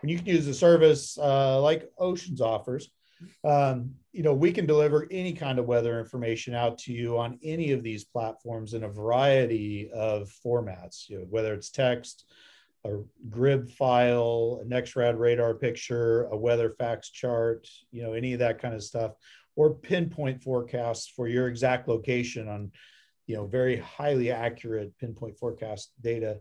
when you can use a service uh, like Ocens offers um, you know we can deliver any kind of weather information out to you on any of these platforms in a variety of formats you know, whether it's text a GRIB file, a NEXRAD radar picture, a weather fax chart, you know, any of that kind of stuff or pinpoint forecasts for your exact location on you know very highly accurate pinpoint forecast data.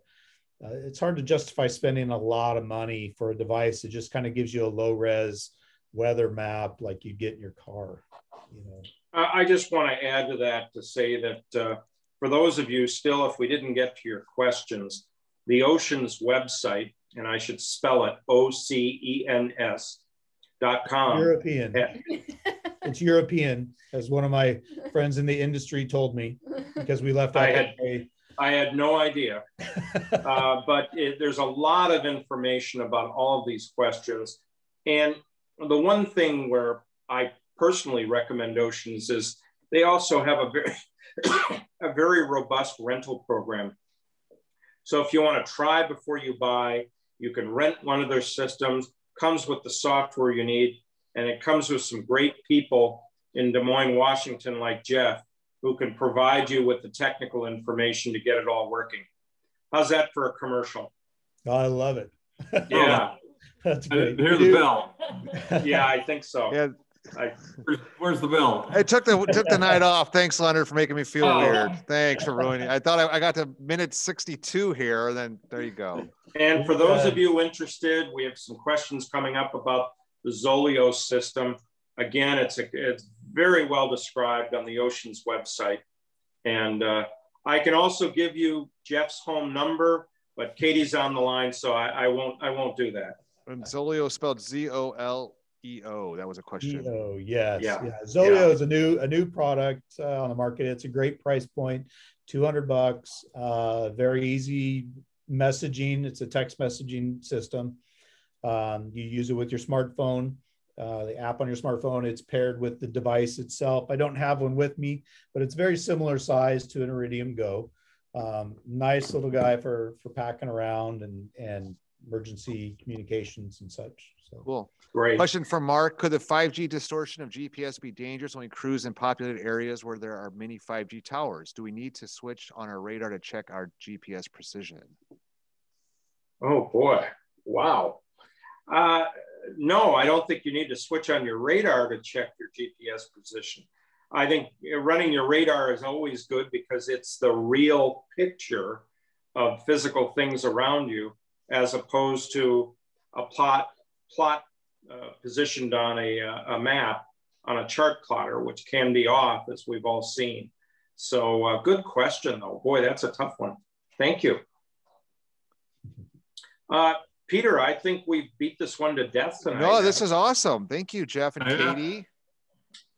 Uh, it's hard to justify spending a lot of money for a device. That just kind of gives you a low res weather map like you get in your car you know. I just want to add to that to say that uh, for those of you still if we didn't get to your questions the Ocens website and i should spell it o-c-e-n-s dot com. European it's European, as one of my friends in the industry told me, because we left. I had, I had no idea, uh, but it, there's a lot of information about all of these questions. And the one thing where I personally recommend Ocens is they also have a very, a very robust rental program. So if you want to try before you buy, you can rent one of their systems, comes with the software you need and it comes with some great people in Des Moines, Washington, like Jeff, who can provide you with the technical information to get it all working. How's that for a commercial? I love it. Yeah. Oh, that's great. Here's the bell. yeah, I think so. Yeah. I, where's, where's, the bell? I took the took the night off. Thanks, Leonard, for making me feel oh. weird. Thanks for ruining. I thought I, I got to minute 62 here. And then there you go. And for those of you interested, we have some questions coming up about the Zoleo system. Again, it's, a, it's very well described on the Ocens website. And uh, I can also give you Jeff's home number, but Katie's on the line, so I, I won't I won't do that. And Zoleo spelled Z O L E O. That was a question. Oh yes, yeah. yeah. Zoleo yeah. is a new a new product uh, on the market. It's a great price point, two hundred bucks. Uh, very easy messaging. It's a text messaging system. Um, you use it with your smartphone, uh, the app on your smartphone. It's paired with the device itself. I don't have one with me, but it's very similar size to an Iridium Go. Um, nice little guy for for packing around and and emergency communications and such. So cool. Great. Question from Mark: Could the 5G distortion of GPS be dangerous when we cruise in populated areas where there are many 5G towers? Do we need to switch on our radar to check our GPS precision? Oh boy! Wow. Uh, no, I don't think you need to switch on your radar to check your GPS position. I think running your radar is always good because it's the real picture of physical things around you as opposed to a plot plot uh, positioned on a, uh, a map on a chart plotter, which can be off as we've all seen. So uh, good question though. Boy, that's a tough one. Thank you. Uh, Peter, I think we beat this one to death tonight. No, this is awesome. Thank you, Jeff and Katie.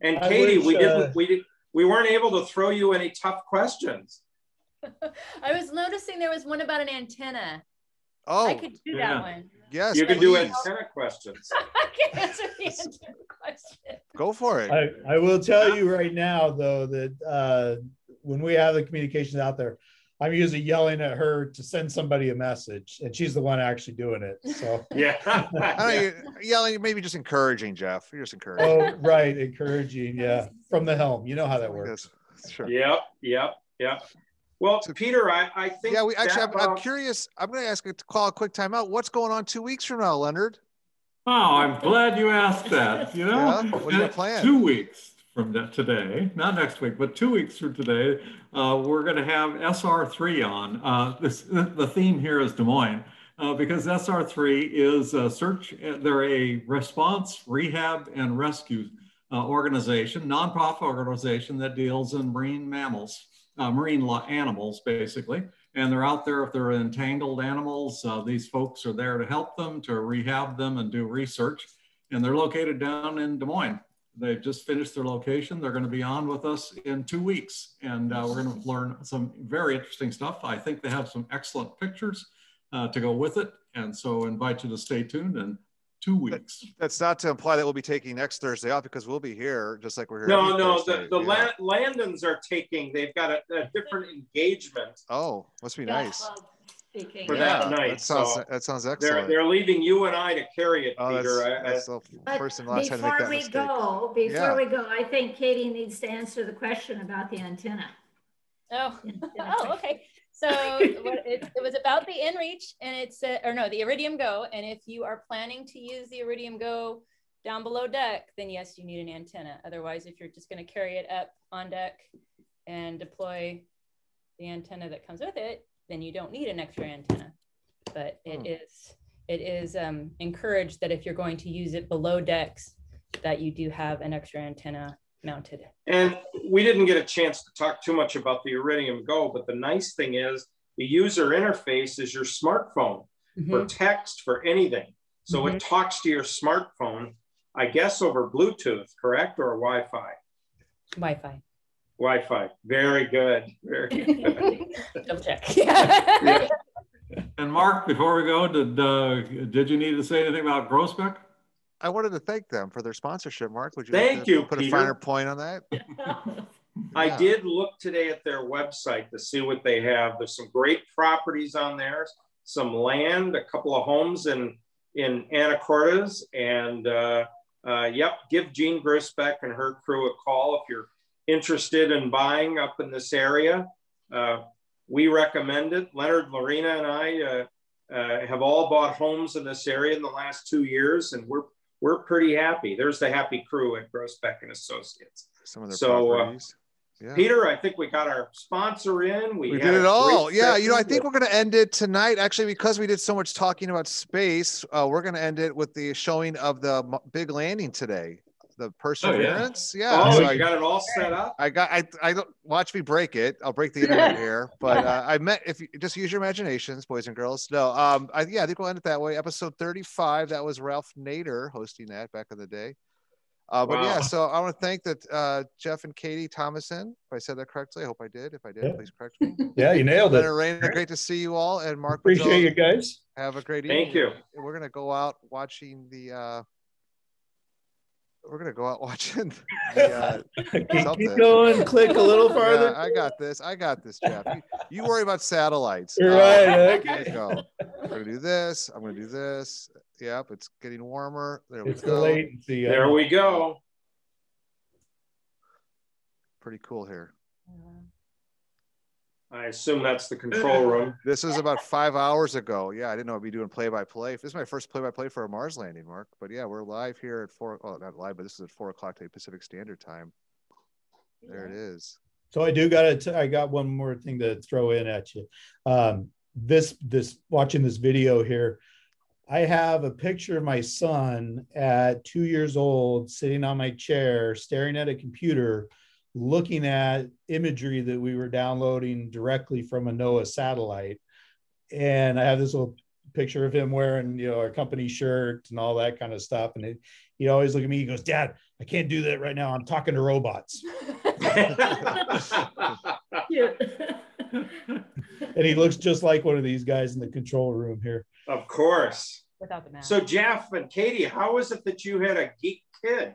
And Katie, wish, we didn't uh, we did we weren't able to throw you any tough questions. I was noticing there was one about an antenna. Oh, I could do yeah. that one. yes, You can do please. antenna questions. I can answer the antenna question. Go for it. I, I will tell you right now, though, that uh, when we have the communications out there, I'm usually yelling at her to send somebody a message, and she's the one actually doing it. So, Yeah. I don't you yelling, maybe just encouraging, Jeff. You're just encouraging. oh, right, encouraging, yeah, from the helm. You know how that works. Yes, sure. Yep, yep, yep. Well, So- Peter, I, I think. Yeah, we actually. that I'm, I'm uh, curious. I'm going to ask to call a quick timeout. What's going on two weeks from now, Leonard? Oh, I'm glad you asked that. You know, Yeah? What do you plan? Two weeks from today, not next week, but two weeks from today, uh, we're going to have SR3 on. Uh, this the theme here is Des Moines. Uh, because SR3 is a search, they're a response, rehab, and rescue uh, organization, nonprofit organization that deals in marine mammals, uh, marine animals, basically. And they're out there if they're entangled animals. Uh, these folks are there to help them, to rehab them, and do research. And they're located down in Des Moines. They've just finished their location. They're going to be on with us in two weeks, and uh, we're going to learn some very interesting stuff. I think they have some excellent pictures uh, to go with it, and so invite you to stay tuned in two weeks. That's not to imply that we'll be taking next Thursday off because we'll be here just like we're here. No, no, Thursday. the, the Yeah. La- Landons are taking, they've got a, a different engagement Oh, must be Yacht nice. club Speaking. For Yeah, that night, That sounds. so that sounds They're, excellent. they're leaving you and I to carry it, oh, Peter. I- I- that's the But first and last time to make before that we mistake. go, before Yeah. we go, I think Katie needs to answer the question about the antenna. Oh, The antenna oh, okay. So what it, it was about the InReach and it's, uh, or no, the Iridium Go. And if you are planning to use the Iridium Go down below deck, then yes, you need an antenna. Otherwise, if you're just going to carry it up on deck and deploy the antenna that comes with it, then you don't need an extra antenna. But it Hmm. is it is um, encouraged that if you're going to use it below decks, that you do have an extra antenna mounted. And we didn't get a chance to talk too much about the Iridium Go, but the nice thing is the user interface is your smartphone for text, for anything. So it talks to your smartphone, I guess over Bluetooth, correct? Or Wi-Fi? Wi-Fi. Wi-Fi. Very good. Very good. Double check. Yeah. And Mark, before we go, did uh, did you need to say anything about Groesbeck? I wanted to thank them for their sponsorship. Mark, would you? Thank like to you, Put Peter. a finer point on that. I did look today at their website to see what they have. There's some great properties on there, some land, a couple of homes in in Anacortes, and uh, uh, yep, give Jean Grisbeck and her crew a call if you're interested in buying up in this area. Uh, we recommend it. Leonard, Lorena, and I uh, uh, have all bought homes in this area in the last two years, and we're we're pretty happy. There's the happy crew at Grossbeck and Associates. Some of their So, uh, properties. yeah. Peter, I think we got our sponsor in. We, we did it all. Yeah, you know, I think we're going to end it tonight. Actually, because we did so much talking about space, uh, we're going to end it with the showing of the big landing today, the Perseverance. yeah. Oh, so you I, got it all set up. I got. I. I don't watch me break it. I'll break the internet here. But uh, I met. If you just use your imaginations, boys and girls. No. Um. I, yeah. I think we'll end it that way. Episode thirty-five. That was Ralph Nader hosting that back in the day. Uh, but yeah, so I want to thank that uh, Jeff and Katie Thomassen. If I said that correctly, I hope I did. If I did, Yeah. please correct me. Yeah, you nailed it. Leonard great to see you all. And Mark, Appreciate Mazzone, you guys. Have a great evening. Thank you. We're gonna go out watching the. uh We're gonna go out watching. The, uh, Keep, keep going. Click a little yeah, farther. I got this. I got this, Jeff. You, you worry about satellites. You're Uh, right. There Okay. go. We're gonna do this. I'm gonna do this. Yep, it's getting warmer. There we It's the go. latency. There we go. Pretty cool here. I assume that's the control room. This was about five hours ago. Yeah, I didn't know I'd be doing play by play. This is my first play by play for a Mars landing, Mark. But yeah, we're live here at four. Oh, not live, but this is at four o'clock today Pacific Standard Time. There it is. So I do got to. I got one more thing to throw in at you. Um, this this watching this video here, I have a picture of my son at two years old, sitting on my chair, staring at a computer, looking at imagery that we were downloading directly from a NOAA satellite. And I have this little picture of him wearing, you know, our company shirt and all that kind of stuff. And it, he always look at me. He goes, "Dad, I can't do that right now. I'm talking to robots." Cute. and he looks just like one of these guys in the control room here. Of course. Without the mask. So Jeff and Katie, how is it that you had a geek kid?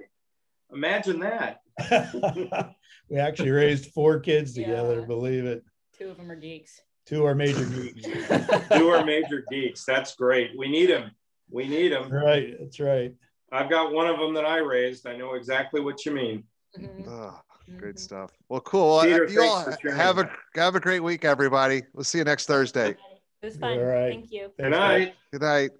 Imagine that. we actually raised four kids together, Yeah. believe it. two of them are geeks. Two are major geeks. Two are major geeks. That's great. We need them. We need them. right, that's right. I've got one of them that I raised. I know exactly what you mean. Mhm, Oh, great mhm. stuff. Well, cool. Well, Peter, you all thanks for sharing have a have a great week, everybody. We'll see you next Thursday. It was fun. All right. Thank you. Good Thanks, guys. night. Good night.